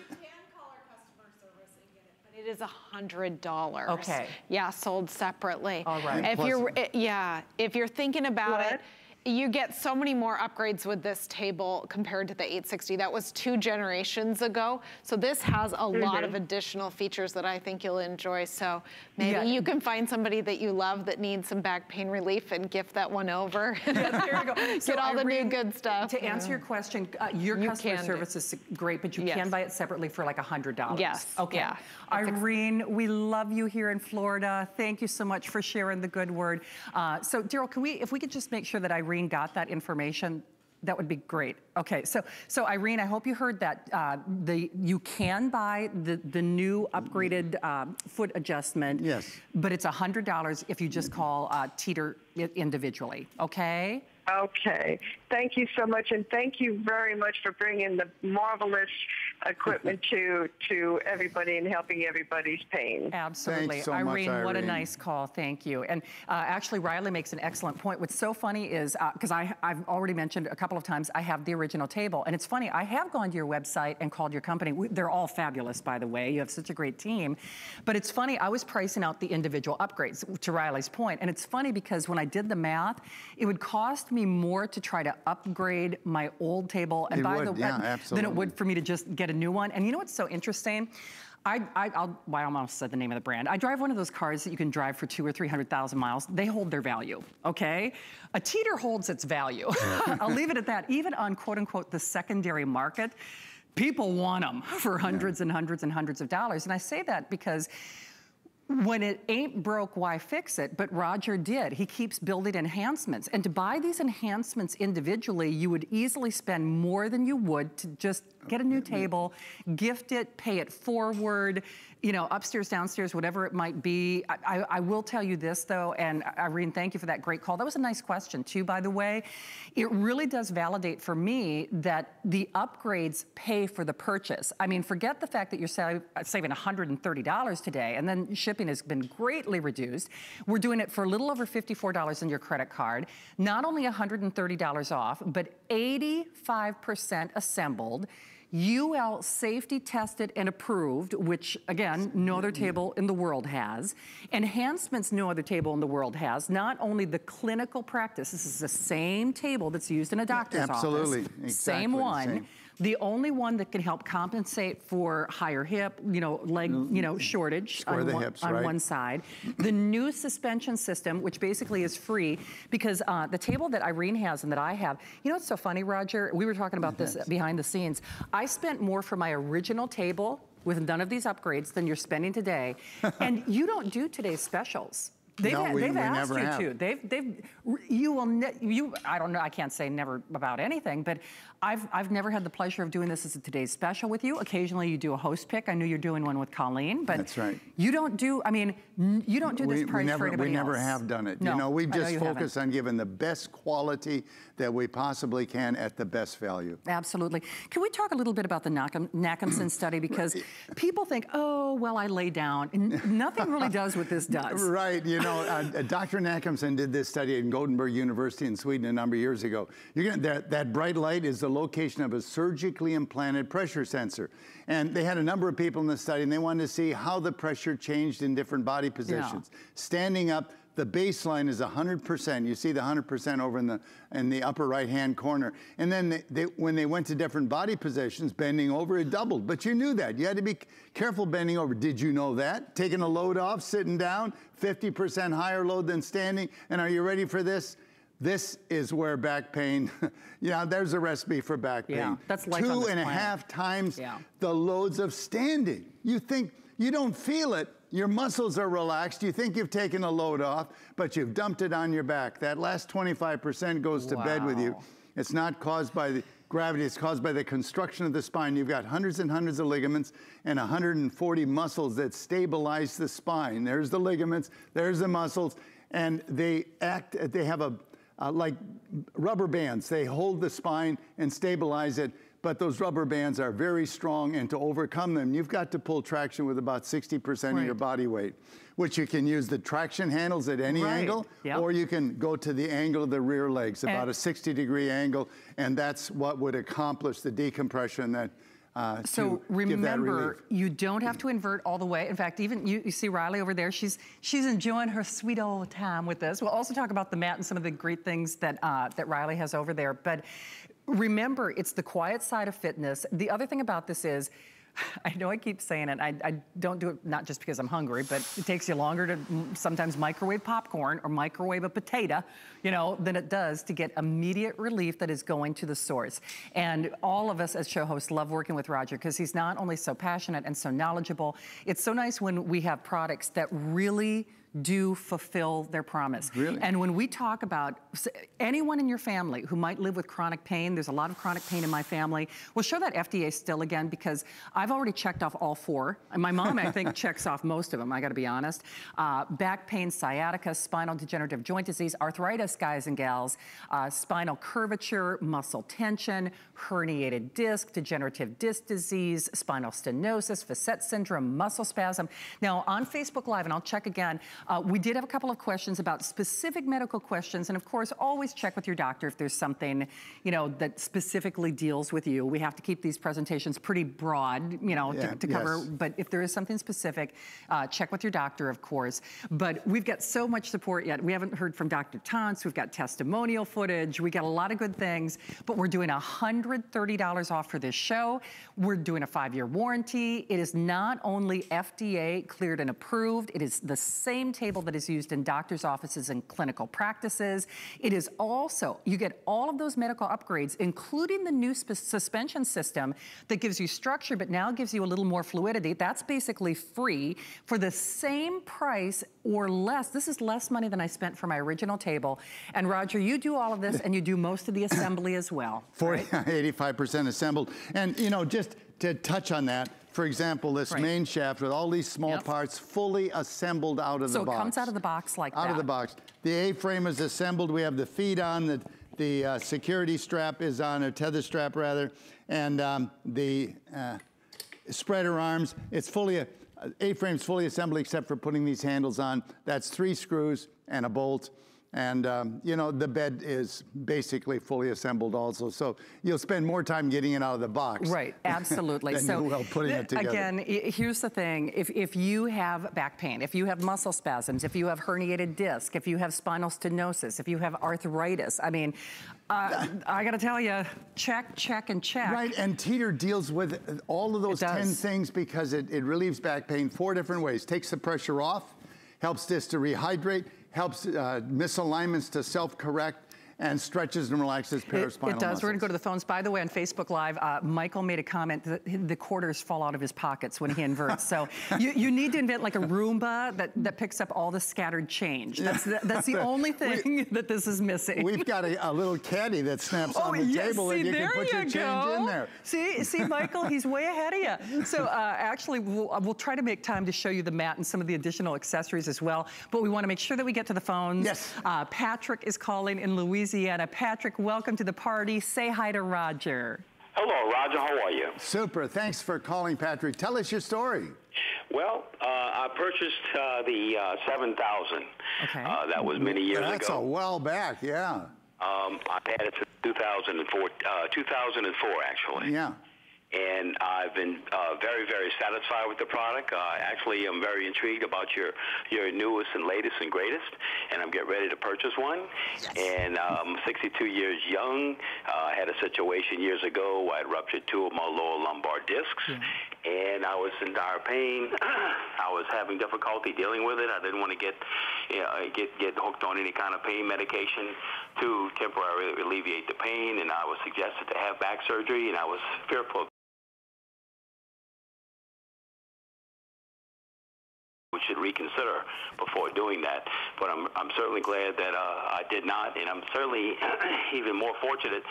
call our customer service and get it, but it is a hundred dollars. Okay. Yeah, sold separately. All right. If Plus- you're, eh, yeah, if you're thinking about What? it, You get so many more upgrades with this table compared to the 860. That was two generations ago. So this has a mm -hmm. lot of mm-hmm. additional features that I think you'll enjoy. So maybe yeah. you can find somebody that you love that needs some back pain relief and gift that one over. yes, there you go. Get all the new good stuff. To answer your question, uh, your you customer service is great, but you yes. can buy it separately for like $100. Yes. Okay. Yeah. Irene, we love you here in Florida. Thank you so much for sharing the good word. Uh, so Daryl, can we, if we could just make sure that Irene got that information, that would be great. Okay, so so Irene, I hope you heard that uh, the you can buy the the new upgraded uh, foot adjustment. Yes. But it's a hundred dollars if you just call uh, Teeter individually. Okay. Okay. Thank you so much, and thank you very much for bringing the marvelous equipment to to everybody and helping everybody's pain. Absolutely. So Irene, much, Irene, what a nice call. Thank you. And uh, actually, Rylie makes an excellent point. What's so funny is, because uh, I've already mentioned a couple of times, I have the original table. And it's funny, I have gone to your website and called your company. They're all fabulous, by the way. You have such a great team. But it's funny, I was pricing out the individual upgrades, to Rylie's point. And it's funny because when I did the math, it would cost me more to try to upgrade my old table and it buy would, the yeah, than it would for me to just get a new one. And you know what's so interesting? I, I, will well, I almost said the name of the brand. I drive one of those cars that you can drive for two or 300,000 miles. They hold their value, okay? A teeter holds its value. I'll leave it at that. Even on quote unquote the secondary market, people want them for hundreds yeah. and hundreds and hundreds of dollars. And I say that because when it ain't broke, why fix it? But Roger did. He keeps building enhancements. And to buy these enhancements individually, you would easily spend more than you would to just get a new table, gift it, pay it forward, you know, upstairs, downstairs, whatever it might be. I, I, I, will tell you this though, and Irene, thank you for that great call. That was a nice question too, by the way. It really does validate for me that the upgrades pay for the purchase. I mean, forget the fact that you're saving $130 today, and then shipping has been greatly reduced. We're doing it for a little over $54 on your credit card. Not only $130 off, but 85% assembled. UL safety tested and approved, which again, no other table in the world has. Enhancements no other table in the world has. Not only the clinical practice, this is the same table that's used in a doctor's Absolutely. office. Absolutely. Exactly same one. Same. The only one that can help compensate for higher hip, you know, leg, mm-hmm. you know, shortage on, one, hips, on right? one side. The new suspension system, which basically is free, because uh, the table that Irene has and that I have, you know what's so funny, Roger? We were talking about this behind the scenes. I spent more for my original table with none of these upgrades than you're spending today. and you don't do today's specials. They've, no, we, they've we asked you have. to. They've, they've, you will, you, I don't know, I can't say never about anything, but I've, I've never had the pleasure of doing this as a today's special with you. Occasionally you do a host pick. I know you're doing one with Colleen, but That's right. you don't do, I mean, you don't do this we, price we never, for anybody We else. never have done it. No, you know, we've just know focused haven't. on giving the best quality that we possibly can at the best value. Absolutely. Can we talk a little bit about the Nachemson study? Because people think, oh, well, I lay down. And nothing really does what this does. Right. You know, uh, Dr. Nachemson did this study at Gothenburg University in Sweden a number of years ago. Gonna, that, that bright light is the location of a surgically implanted pressure sensor. And they had a number of people in the study, and they wanted to see how the pressure changed in different body positions. Yeah. Standing up, the baseline is 100%. You see the 100% over in the, in the upper right-hand corner. And then they, they, when they went to different body positions, bending over, it doubled. But you knew that. You had to be careful bending over. Did you know that? Taking a load off, sitting down, 50% higher load than standing. And are you ready for this? This is where back pain, yeah, there's a recipe for back pain. Yeah, that's life Two and a half times yeah. the loads of standing. You think, you don't feel it, your muscles are relaxed. You think you've taken a load off, but you've dumped it on your back. That last 25% goes to wow. bed with you. It's not caused by the gravity, it's caused by the construction of the spine. You've got hundreds and hundreds of ligaments and 140 muscles that stabilize the spine. There's the ligaments, there's the muscles, and they act, they have a, uh, like rubber bands. They hold the spine and stabilize it but those rubber bands are very strong, and to overcome them, you've got to pull traction with about 60% right. of your body weight, which you can use the traction handles at any right. angle, yep. or you can go to the angle of the rear legs, about and a 60 degree angle, and that's what would accomplish the decompression that uh, so remember, you don't have to invert all the way. In fact, even you, you, see Rylie over there. She's she's enjoying her sweet old time with this. We'll also talk about the mat and some of the great things that uh, that Rylie has over there. But remember, it's the quiet side of fitness. The other thing about this is I know I keep saying it. I, I, don't do it not just because I'm hungry, but it takes you longer to sometimes microwave popcorn or microwave a potato, you know, than it does to get immediate relief that is going to the source. And all of us as show hosts love working with Roger because he's not only so passionate and so knowledgeable, it's so nice when we have products that really do fulfill their promise. Really? And when we talk about anyone in your family who might live with chronic pain, there's a lot of chronic pain in my family, we'll show that FDA still again because I've already checked off all four. And my mom, I think, checks off most of them, I gotta be honest. Uh, back pain, sciatica, spinal degenerative joint disease, arthritis, guys and gals, uh, spinal curvature, muscle tension, herniated disc, degenerative disc disease, spinal stenosis, facet syndrome, muscle spasm. Now on Facebook Live, and I'll check again, uh, we did have a couple of questions about specific medical questions, and of course, always check with your doctor if there's something, you know, that specifically deals with you. We have to keep these presentations pretty broad, you know, yeah, to, to, cover, yes. but if there is something specific, uh, check with your doctor, of course. But we've got so much support yet. We haven't heard from Dr. Tantz, we've got testimonial footage, we got a lot of good things, but we're doing $130 off for this show. We're doing a five-year warranty. It is not only FDA cleared and approved, it is the same table that is used in doctor's offices and clinical practices. It is also, you get all of those medical upgrades, including the new suspension system that gives you structure, but now gives you a little more fluidity. That's basically free for the same price or less. This is less money than I spent for my original table. And Roger, you do all of this and you do most of the assembly as well. 40, right? 85% assembled. And you know, just to touch on that, for example, this right. main shaft with all these small yep. parts fully assembled out of so the box. So it comes out of the box like out that. Out of the box. The A-frame is assembled. We have the feet on. The, the uh, security strap is on, or tether strap rather. And um, the uh, spreader arms, it's fully, uh, A-frame's fully assembled except for putting these handles on. That's three screws and a bolt. And, um, you know, the bed is basically fully assembled also. So you'll spend more time getting it out of the box. Right, absolutely. so will putting it together. Again, here's the thing. If, if you have back pain, if you have muscle spasms, if you have herniated disc, if you have spinal stenosis, if you have arthritis, I mean, uh, I got to tell you, check, check, and check. Right, and Teeter deals with all of those 10 things because it, it relieves back pain four different ways. Takes the pressure off, helps this to rehydrate, helps uh, misalignments to self-correct, and stretches and relaxes paraspinal It, it does. Muscles. We're going to go to the phones. By the way, on Facebook Live, uh, Michael made a comment that the quarters fall out of his pockets when he inverts. so you, you need to invent like a Roomba that, that picks up all the scattered change. That's, the, that's the only thing we, that this is missing. We've got a, a little caddy that snaps oh, on the yes, table see, and you can put you your go. change in there. See, see, Michael, he's way ahead of you. So uh, actually, we'll, uh, we'll try to make time to show you the mat and some of the additional accessories as well. But we want to make sure that we get to the phones. Yes. Uh, Patrick is calling in Louisiana. Patrick, Patrick, welcome to the party. Say hi to Roger. Hello, Roger. How are you? Super. Thanks for calling, Patrick. Tell us your story. Well, uh, I purchased uh, the uh, 7000. Okay. Uh, that was many years That's ago. That's a while back, yeah. Um, I had it since 2004, uh, 2004, actually. Yeah and I've been uh, very, very satisfied with the product. Uh, actually, I'm very intrigued about your your newest and latest and greatest, and I'm getting ready to purchase one. Yes. And I'm um, 62 years young. Uh, I had a situation years ago where I ruptured two of my lower lumbar discs, yeah. and I was in dire pain. I was having difficulty dealing with it. I didn't want to get you know, get get hooked on any kind of pain medication to temporarily alleviate the pain, and I was suggested to have back surgery, and I was fearful we should reconsider before doing that. But I'm, I'm certainly glad that uh, I did not, and I'm certainly even more fortunate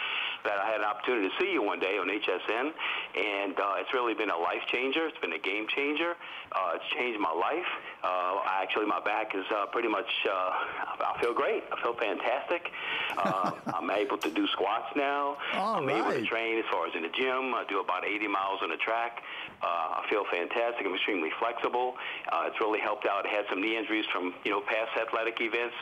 that I had an opportunity to see you one day on HSN, and uh, it's really been a life changer. It's been a game changer. Uh, it's changed my life. Uh, actually, my back is uh, pretty much. Uh, I feel great. I feel fantastic. Uh, I'm able to do squats now. All I'm right. able to train as far as in the gym. I do about 80 miles on the track. Uh, I feel fantastic. I'm extremely flexible. Uh, it's really helped out. Had some knee injuries from you know past athletic events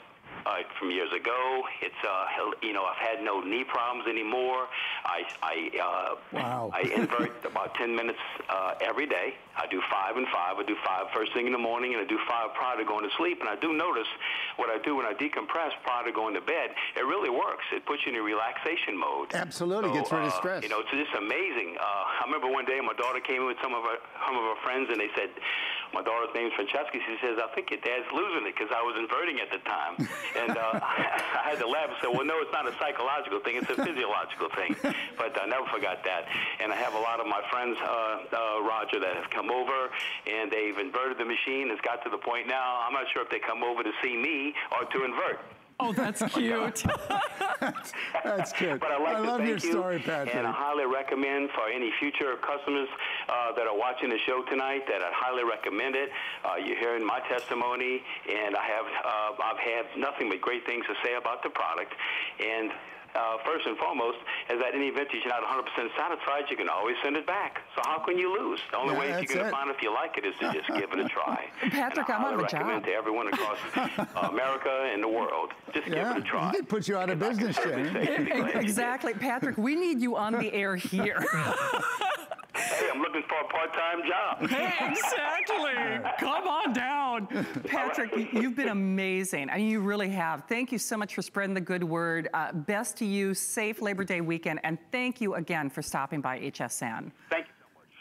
uh, from years ago. It's uh, you know I've had no knee problems anymore. I I uh, wow. I invert about 10 minutes uh, every day. I do five and five. I do five first thing in the morning, and I do five prior to going to sleep. And I do notice what I do when I decompress prior to going to bed. It really works. It puts you in a relaxation mode. Absolutely, so, gets rid of uh, stress. You know, it's just amazing. Uh, I remember one day my daughter came in with some of her some of her friends, and they said, my daughter's name's Francesca. She says, I think your dad's losing it because I was inverting at the time. and uh, I had to laugh and say, well, no, it's not a psychological thing. It's a physiological thing. But I never forgot that. And I have a lot of my friends, uh, uh, Roger, that have come over, and they've inverted the machine. It's got to the point now, I'm not sure if they come over to see me or to invert. Oh, that's cute. that's, that's good. But I like I to love thank your you, story, Patrick. And I highly recommend for any future customers uh, that are watching the show tonight that I highly recommend it. Uh, you're hearing my testimony, and I have uh, I've had nothing but great things to say about the product. And uh, first and foremost is that in the event that you're not 100% satisfied, you can always send it back. So how can you lose? The only Yeah, way you're that's going to it. find if you like it is to just give it a try. Patrick, and I I'm out of highly a job. recommend to everyone across uh, America and the world, just yeah, give it a try. he could put you out of business, Certainly Jenny. say I'd be glad you did. exactly. Patrick, we need you on the air here. Hey, I'm looking for a part-time job. Hey, exactly. Come on down. Patrick, y- you've been amazing. I mean, you really have. Thank you so much for spreading the good word. Uh, best to you, safe Labor Day weekend, and thank you again for stopping by HSN. Thank you.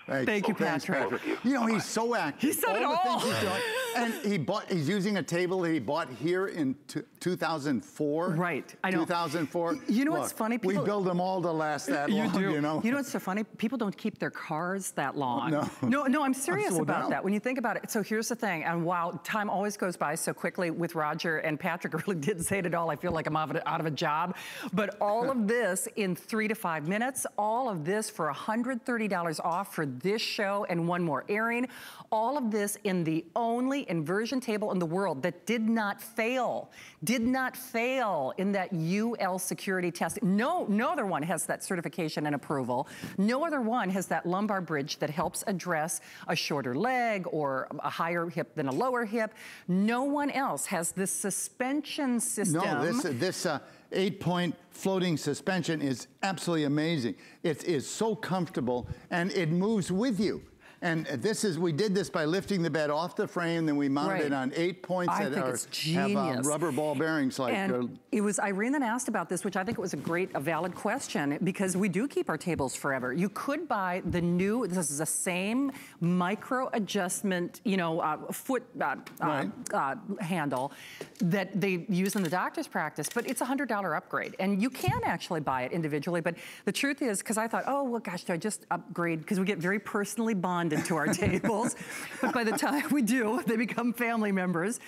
Thanks. Thank you, Thanks, Patrick. You know, he's so active. He said it all. The all. things he's doing. And he bought, he's using a table that he bought here in t- 2004. Right, I know. 2004. You know what's Look, funny? we build them all to last that You long, do. you know? You know what's so funny? People don't keep their cars that oh, long. no. No, no, I'm serious oh, slow about down. that. When you think about it, so here's the thing, and wow, time always goes by so quickly with Roger and Patrick really did say it at all. I feel like I'm out of, a- out of a job. But all of this in three to five minutes, all of this for $130 off for this show and one more airing. All of this in the only inversion table in the world that did not fail, did not fail in that UL security test. No, no other one has that certification and approval. No other one has that lumbar bridge that helps address a shorter leg or a higher hip than a lower hip. No one else has this suspension system. No, this this uh, eight-point floating suspension is absolutely amazing. It is so comfortable and it moves with you. And this is we did this by lifting the bed off the frame, then we mounted Right. it on eight points I that are have uh, rubber ball bearings like. And uh, it was Irene that asked about this, which I think it was a great, a valid question because we do keep our tables forever. You could buy the new, this is the same micro adjustment, you know, uh, foot uh, Right. uh, uh, handle that they use in the doctor's practice, but it's a $100 upgrade. And you can actually buy it individually. But the truth is, because I thought, oh, well, gosh, do I just upgrade? Because we get very personally bonded to our tables. but by the time we do, they become family members.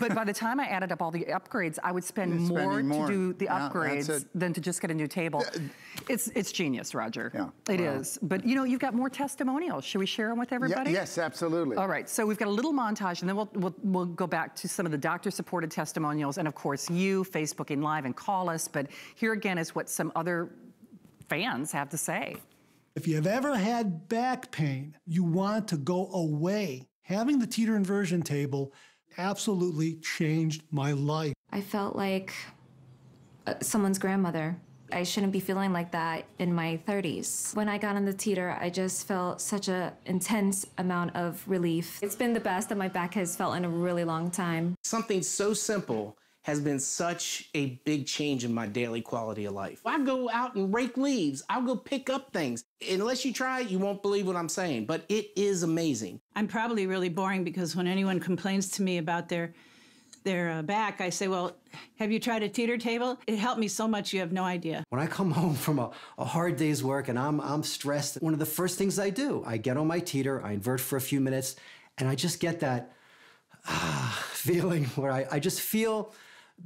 But by the time I added up all the upgrades, I would spend more, more. to do the Yeah, upgrades than to just get a new table. It's it's genius, Roger. Yeah, It wow. is. But you know, you've got more testimonials. Should we share them with yeah, everybody? yes, absolutely. All right, so we've got a little montage, and then we'll, we'll, we'll go back to some of the doctor-supported testimonials, and of course, you Facebooking Live and call us. But here again is what some other fans have to say. If you've ever had back pain, you want to go away. Having the teeter inversion table absolutely changed my life. I felt like uh, someone's grandmother. I shouldn't be feeling like that in my 30s. When I got on the teeter, I just felt such an intense amount of relief. It's been the best that my back has felt in a really long time. Something so simple has been such a big change in my daily quality of life. I go out and rake leaves. I'll go pick up things. Unless you try it, you won't believe what I'm saying, but it is amazing. I'm probably really boring because when anyone complains to me about their their uh, back, I say, "Well, have you tried a teeter table? It helped me so much you have no idea." When I come home from a, a hard day's work and I'm, I'm stressed, one of the first things I do, I get on my teeter, I invert for a few minutes, and I just get that ah, feeling where I, I just feel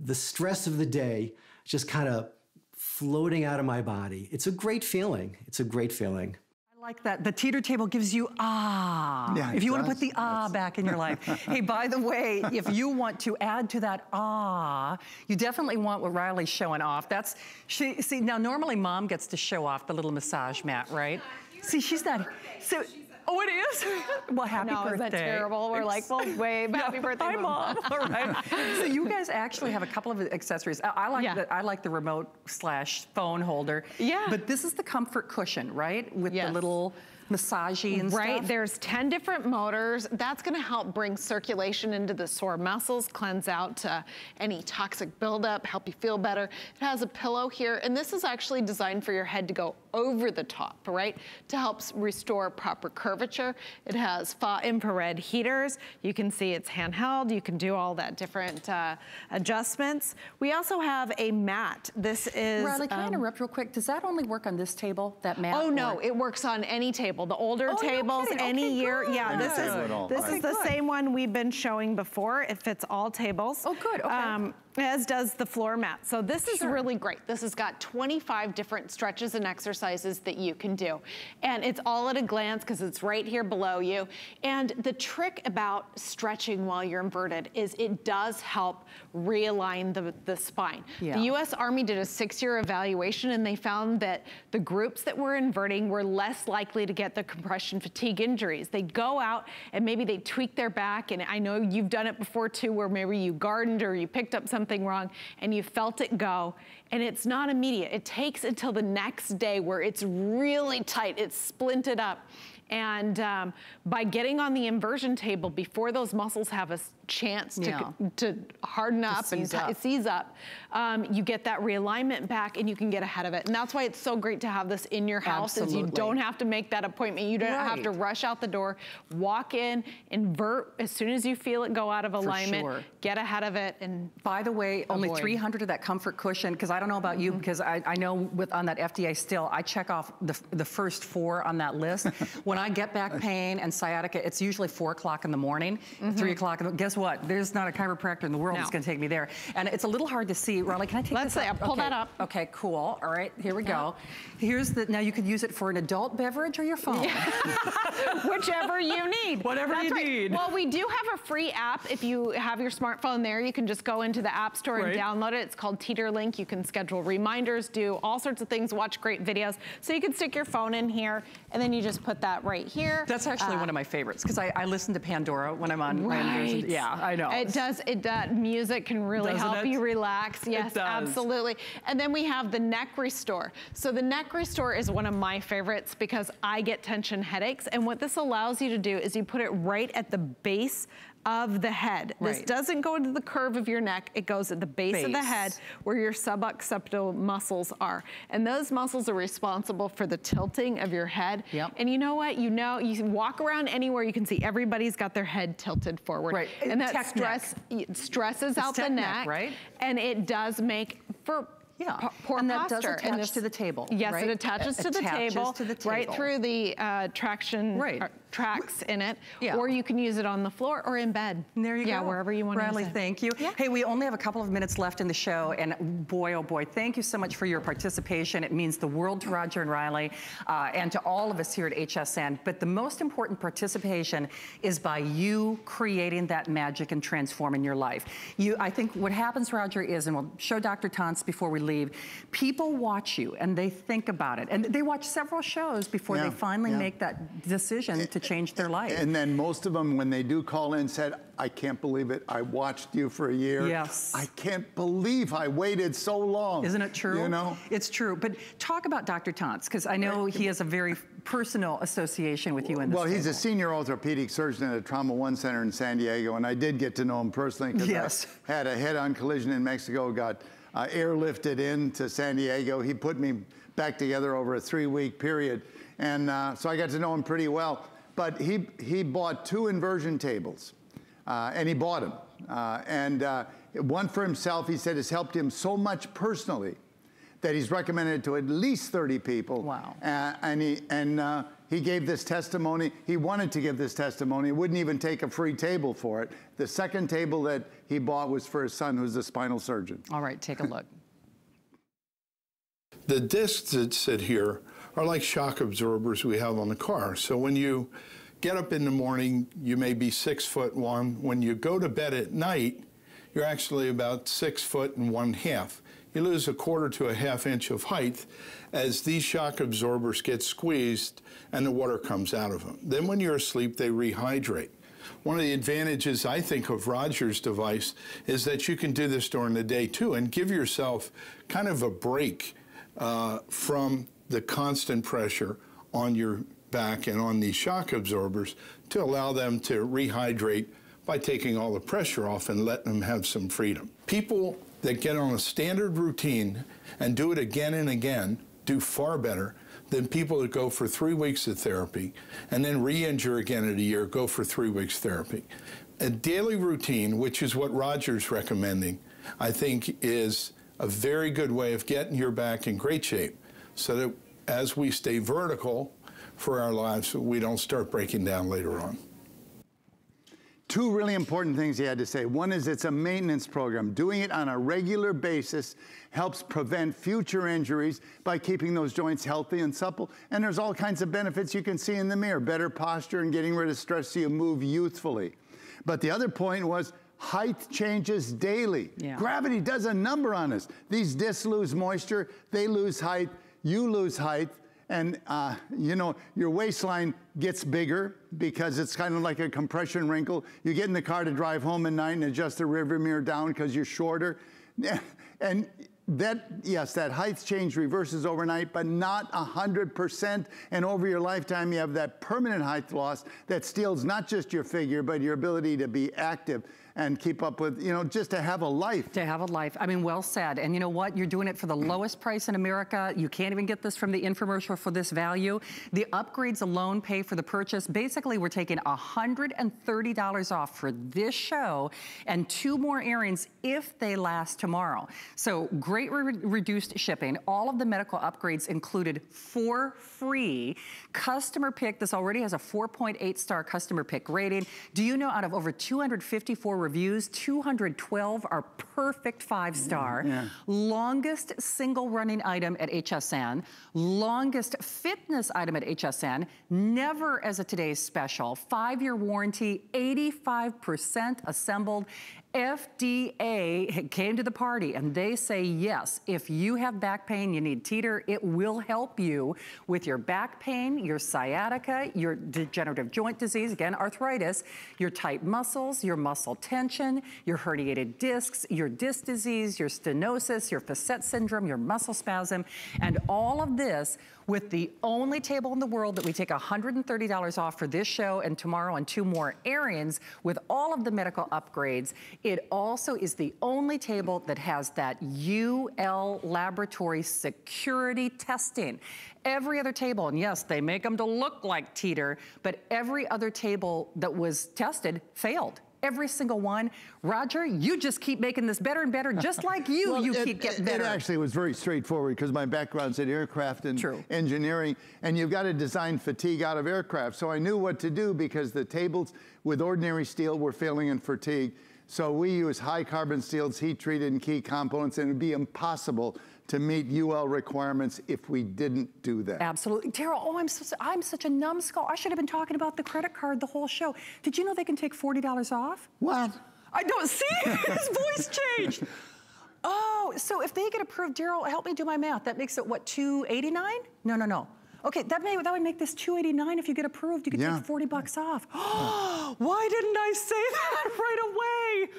the stress of the day just kind of floating out of my body. It's a great feeling. It's a great feeling. I like that. The teeter table gives you ah. Yeah, if it you want to put the ah back in your life. hey, by the way, if you want to add to that ah, you definitely want what Rylie's showing off. That's she. See, now normally mom gets to show off the little massage mat, right? See, she's not. So. Oh, it is? well, happy no, birthday. Is that terrible? We're like, well, wave, happy yeah, birthday, Hi, mom. All right. so you guys actually have a couple of accessories. I, I like Yeah. the I like the remote slash phone holder. Yeah. But this is the comfort cushion, right? With the little massagey and right, stuff. there's 10 different motors. That's gonna help bring circulation into the sore muscles, cleanse out uh, any toxic buildup, help you feel better. It has a pillow here, and this is actually designed for your head to go over the top, right? To help restore proper curvature. It has far infrared heaters. You can see it's handheld. You can do all that different uh, adjustments. We also have a mat. This is- Rylie, can I um, interrupt real quick? Does that only work on this table, that mat? Oh no, or- it works on any table. The older Oh, tables, kidding. any Okay, year. good. Yeah, this Any table at all. is this Okay, is the good. same one we've been showing before. It fits all tables. Oh, good. Okay. Um, as does the floor mat. So this is really great. This has got 25 different stretches and exercises that you can do. And it's all at a glance because it's right here below you. And the trick about stretching while you're inverted is it does help realign the, the spine. Yeah. The U.S. Army did a six-year evaluation and they found that the groups that were inverting were less likely to get the compression fatigue injuries. They go out and maybe they tweak their back, and I know you've done it before too, where maybe you gardened or you picked up something wrong and you felt it go, and it's not immediate. It takes until the next day where it's really tight, it's splinted up. And um, by getting on the inversion table before those muscles have a chance to, Yeah. to harden up and up. seize up, um, you get that realignment back and you can get ahead of it. And that's why it's so great to have this in your house is you don't have to make that appointment. You don't have to rush out the door, walk in, invert as soon as you feel it go out of alignment, sure. get ahead of it and By the way, only 300 of that comfort cushion, because I don't know about you, because I, I know with on that FDA still, I check off the, the first four on that list. when I get back pain and sciatica, it's usually four o'clock in the morning, three o'clock. in the- Guess what? There's not a chiropractor in the world No. that's going to take me there. And it's a little hard to see. Rylie, can I take Let's this see, up? I'll pull Okay. that up. Okay, cool. All right, here we go. Here's the, now you could use it for an adult beverage or your phone. whichever you need. Whatever That's you right. need. Well, we do have a free app. If you have your smartphone there, you can just go into the App Store Right. and download it. It's called Teeter Link. You can schedule reminders, do all sorts of things, watch great videos. So you can stick your phone in here, and then you just put that right here. That's actually Uh, one of my favorites because I, I listen to Pandora when I'm on. Right. Yeah, I know. It does. It does. Music can really Doesn't help it? you relax. Yes, absolutely. And then we have the neck restore. So the neck restore is one of my favorites because I get tension headaches. And what this allows you to do is you put it right at the base of the head. This doesn't go into the curve of your neck. It goes at the base, of the head where your suboccipital muscles are. And those muscles are responsible for the tilting of your head. Yep. And you know what? You know, you walk around anywhere, you can see everybody's got their head tilted forward. Right. And that Tech stress it stresses It's out the neck, neck, right? And it does make for Yeah. po- poor And that does posture. attach this- to the table, Yes, right? it attaches It to the attaches table, to the right through the uh, traction Right. Tracks in it. Yeah. Or you can use it on the floor or in bed. There you yeah, go. wherever you want to Rylie, use it. thank you. Yeah. Hey, we only have a couple of minutes left in the show, and boy, oh boy, thank you so much for your participation. It means the world to Roger and Rylie, uh, and to all of us here at HSN. But the most important participation is by you creating that magic and transforming your life. You, I think what happens, Roger, is, and we'll show Dr. Tance before we leave, people watch you and they think about it, and they watch several shows before Yeah, they finally yeah. make that decision to change their life. And then most of them, when they do call in, said, I can't believe it. I watched you for a year. Yes. I can't believe I waited so long. Isn't it true? You know? It's true. But talk about Dr. Tance, because I know he has a very personal association with you in this Well, he's a senior orthopedic surgeon at a Trauma One Center in San Diego, and I did get to know him personally because Yes. I had a head-on collision in Mexico, got uh, airlifted into San Diego. He put me back together over a three-week period, and uh, so I got to know him pretty well. But he he bought two inversion tables, uh, and he bought them, uh, and uh, one for himself. He said has helped him so much personally that he's recommended to at least 30 people. Wow. Uh, and he, and uh, he gave this testimony. He wanted to give this testimony. He wouldn't even take a free table for it. The second table that he bought was for his son, who's a spinal surgeon. All right, take a look. The discs that sit here are like shock absorbers we have on the car. So when you get up in the morning, you may be six foot one. When you go to bed at night, you're actually about six foot and one half. you lose a quarter to a half inch of height as these shock absorbers get squeezed and the water comes out of them. Then when you're asleep, they rehydrate. One of the advantages, I think, of Roger's device is that you can do this during the day too and give yourself kind of a break uh, from the constant pressure on your back and on these shock absorbers to allow them to rehydrate by taking all the pressure off and letting them have some freedom. People that get on a standard routine and do it again and again do far better than people that go for three weeks of therapy and then re-injure again in a year, go for three weeks therapy. A daily routine, which is what Roger's recommending, I think is a very good way of getting your back in great shape so that as we stay vertical for our lives, we don't start breaking down later on. Two really important things he had to say. One is it's a maintenance program. Doing it on a regular basis helps prevent future injuries by keeping those joints healthy and supple. And there's all kinds of benefits you can see in the mirror. Better posture and getting rid of stress so you move youthfully. But the other point was height changes daily. Yeah. Gravity does a number on us. These discs lose moisture, they lose height, you lose height and uh, you know your waistline gets bigger because it's kind of like a compression wrinkle. You get in the car to drive home at night and adjust the rearview mirror down because you're shorter, and that yes, that height change reverses overnight, but not hundred percent. And over your lifetime, you have that permanent height loss that steals not just your figure, but your ability to be active and keep up with, you know, just to have a life. To have a life. I mean, well said. And you know what? You're doing it for the mm. lowest price in America. You can't even get this from the infomercial for this value. The upgrades alone pay for the purchase. Basically, we're taking $130 off for this show and two more airings if they last tomorrow. So great re reduced shipping. All of the medical upgrades included for free. Customer pick, this already has a 4.8 star customer pick rating. Do you know out of over 254 reviews, 212 are perfect five star. Yeah. Longest single running item at HSN, longest fitness item at HSN, never as a today's special, five year warranty, 85% assembled, FDA came to the party and they say, yes, if you have back pain, you need Teeter, it will help you with your back pain, your sciatica, your degenerative joint disease, again, arthritis, your tight muscles, your muscle tension, your herniated discs, your disc disease, your stenosis, your facet syndrome, your muscle spasm, and all of this with the only table in the world that we take $130 off for this show and tomorrow and two more airings with all of the medical upgrades. It also is the only table that has that UL laboratory security testing. Every other table, and yes, they make them to look like teeter, but every other table that was tested failed every single one. Roger, you just keep making this better and better, just like you, well, you it, keep getting better. It actually was very straightforward because my background's in aircraft and True. engineering, and you've got to design fatigue out of aircraft. So I knew what to do because the tables with ordinary steel were failing in fatigue. So we use high carbon steels, heat treated and key components, and it'd be impossible to meet UL requirements if we didn't do that. Absolutely. Daryl, oh, I'm, so, I'm such a numbskull. I should have been talking about the credit card the whole show. Did you know they can take $40 off? What? I don't see his voice changed. Oh, so if they get approved, Daryl, help me do my math. That makes it what, 289? No, no, no. Okay, that may that would make this 289 if you get approved. You could yeah. take 40 bucks off. Why didn't I say that right away?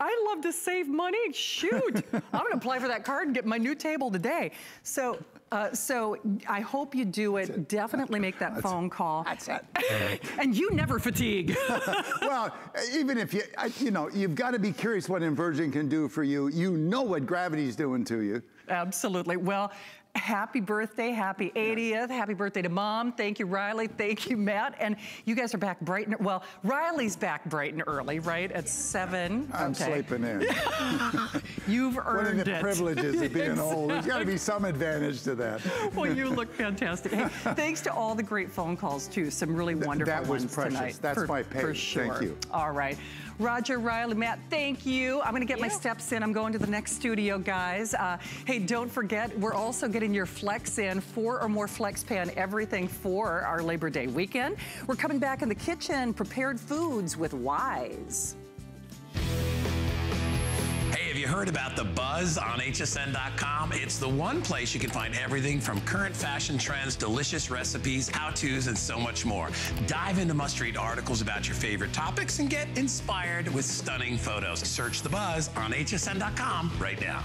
I love to save money. Shoot, I'm gonna apply for that card and get my new table today. So, uh, so I hope you do it. Definitely make that phone call. That's it. and you never fatigue. well, even if you, you know, you've got to be curious what inversion can do for you. You know what gravity's doing to you. Absolutely. Well, happy birthday, happy 80th, yes. happy birthday to mom. Thank you, Rylie. Thank you, Matt. And you guys are back bright and, well, Rylie's back bright and early, right? At seven. I'm okay. sleeping in. You've earned it. One of the it. privileges of being exactly. old. There's got to be some advantage to that. well, you look fantastic. Hey, thanks to all the great phone calls, too. Some really wonderful that was precious. tonight. That's for, my pay. For sure. Thank you. All right. Roger, Rylie, Matt, thank you. I'm gonna get my steps in. I'm going to the next studio, guys. Uh, hey, don't forget, we're also getting your flex in, four or more flex pan everything for our Labor Day weekend. We're coming back in the kitchen, prepared foods with Wise heard about the buzz on hsn.com? It's the one place you can find everything from current fashion trends, delicious recipes, how-tos, and so much more. Dive into must-read articles about your favorite topics and get inspired with stunning photos. Search the buzz on hsn.com right now.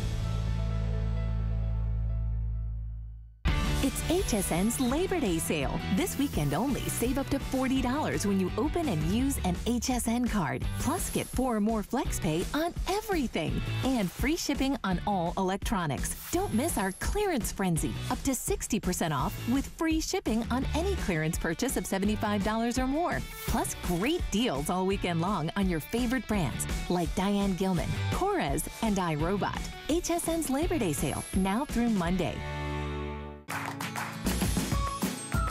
HSN's Labor Day sale. This weekend only, save up to $40 when you open and use an HSN card. Plus, get four or more FlexPay on everything. And free shipping on all electronics. Don't miss our clearance frenzy. Up to 60% off with free shipping on any clearance purchase of $75 or more. Plus, great deals all weekend long on your favorite brands like Diane Gilman, Korres, and iRobot. HSN's Labor Day sale, now through Monday.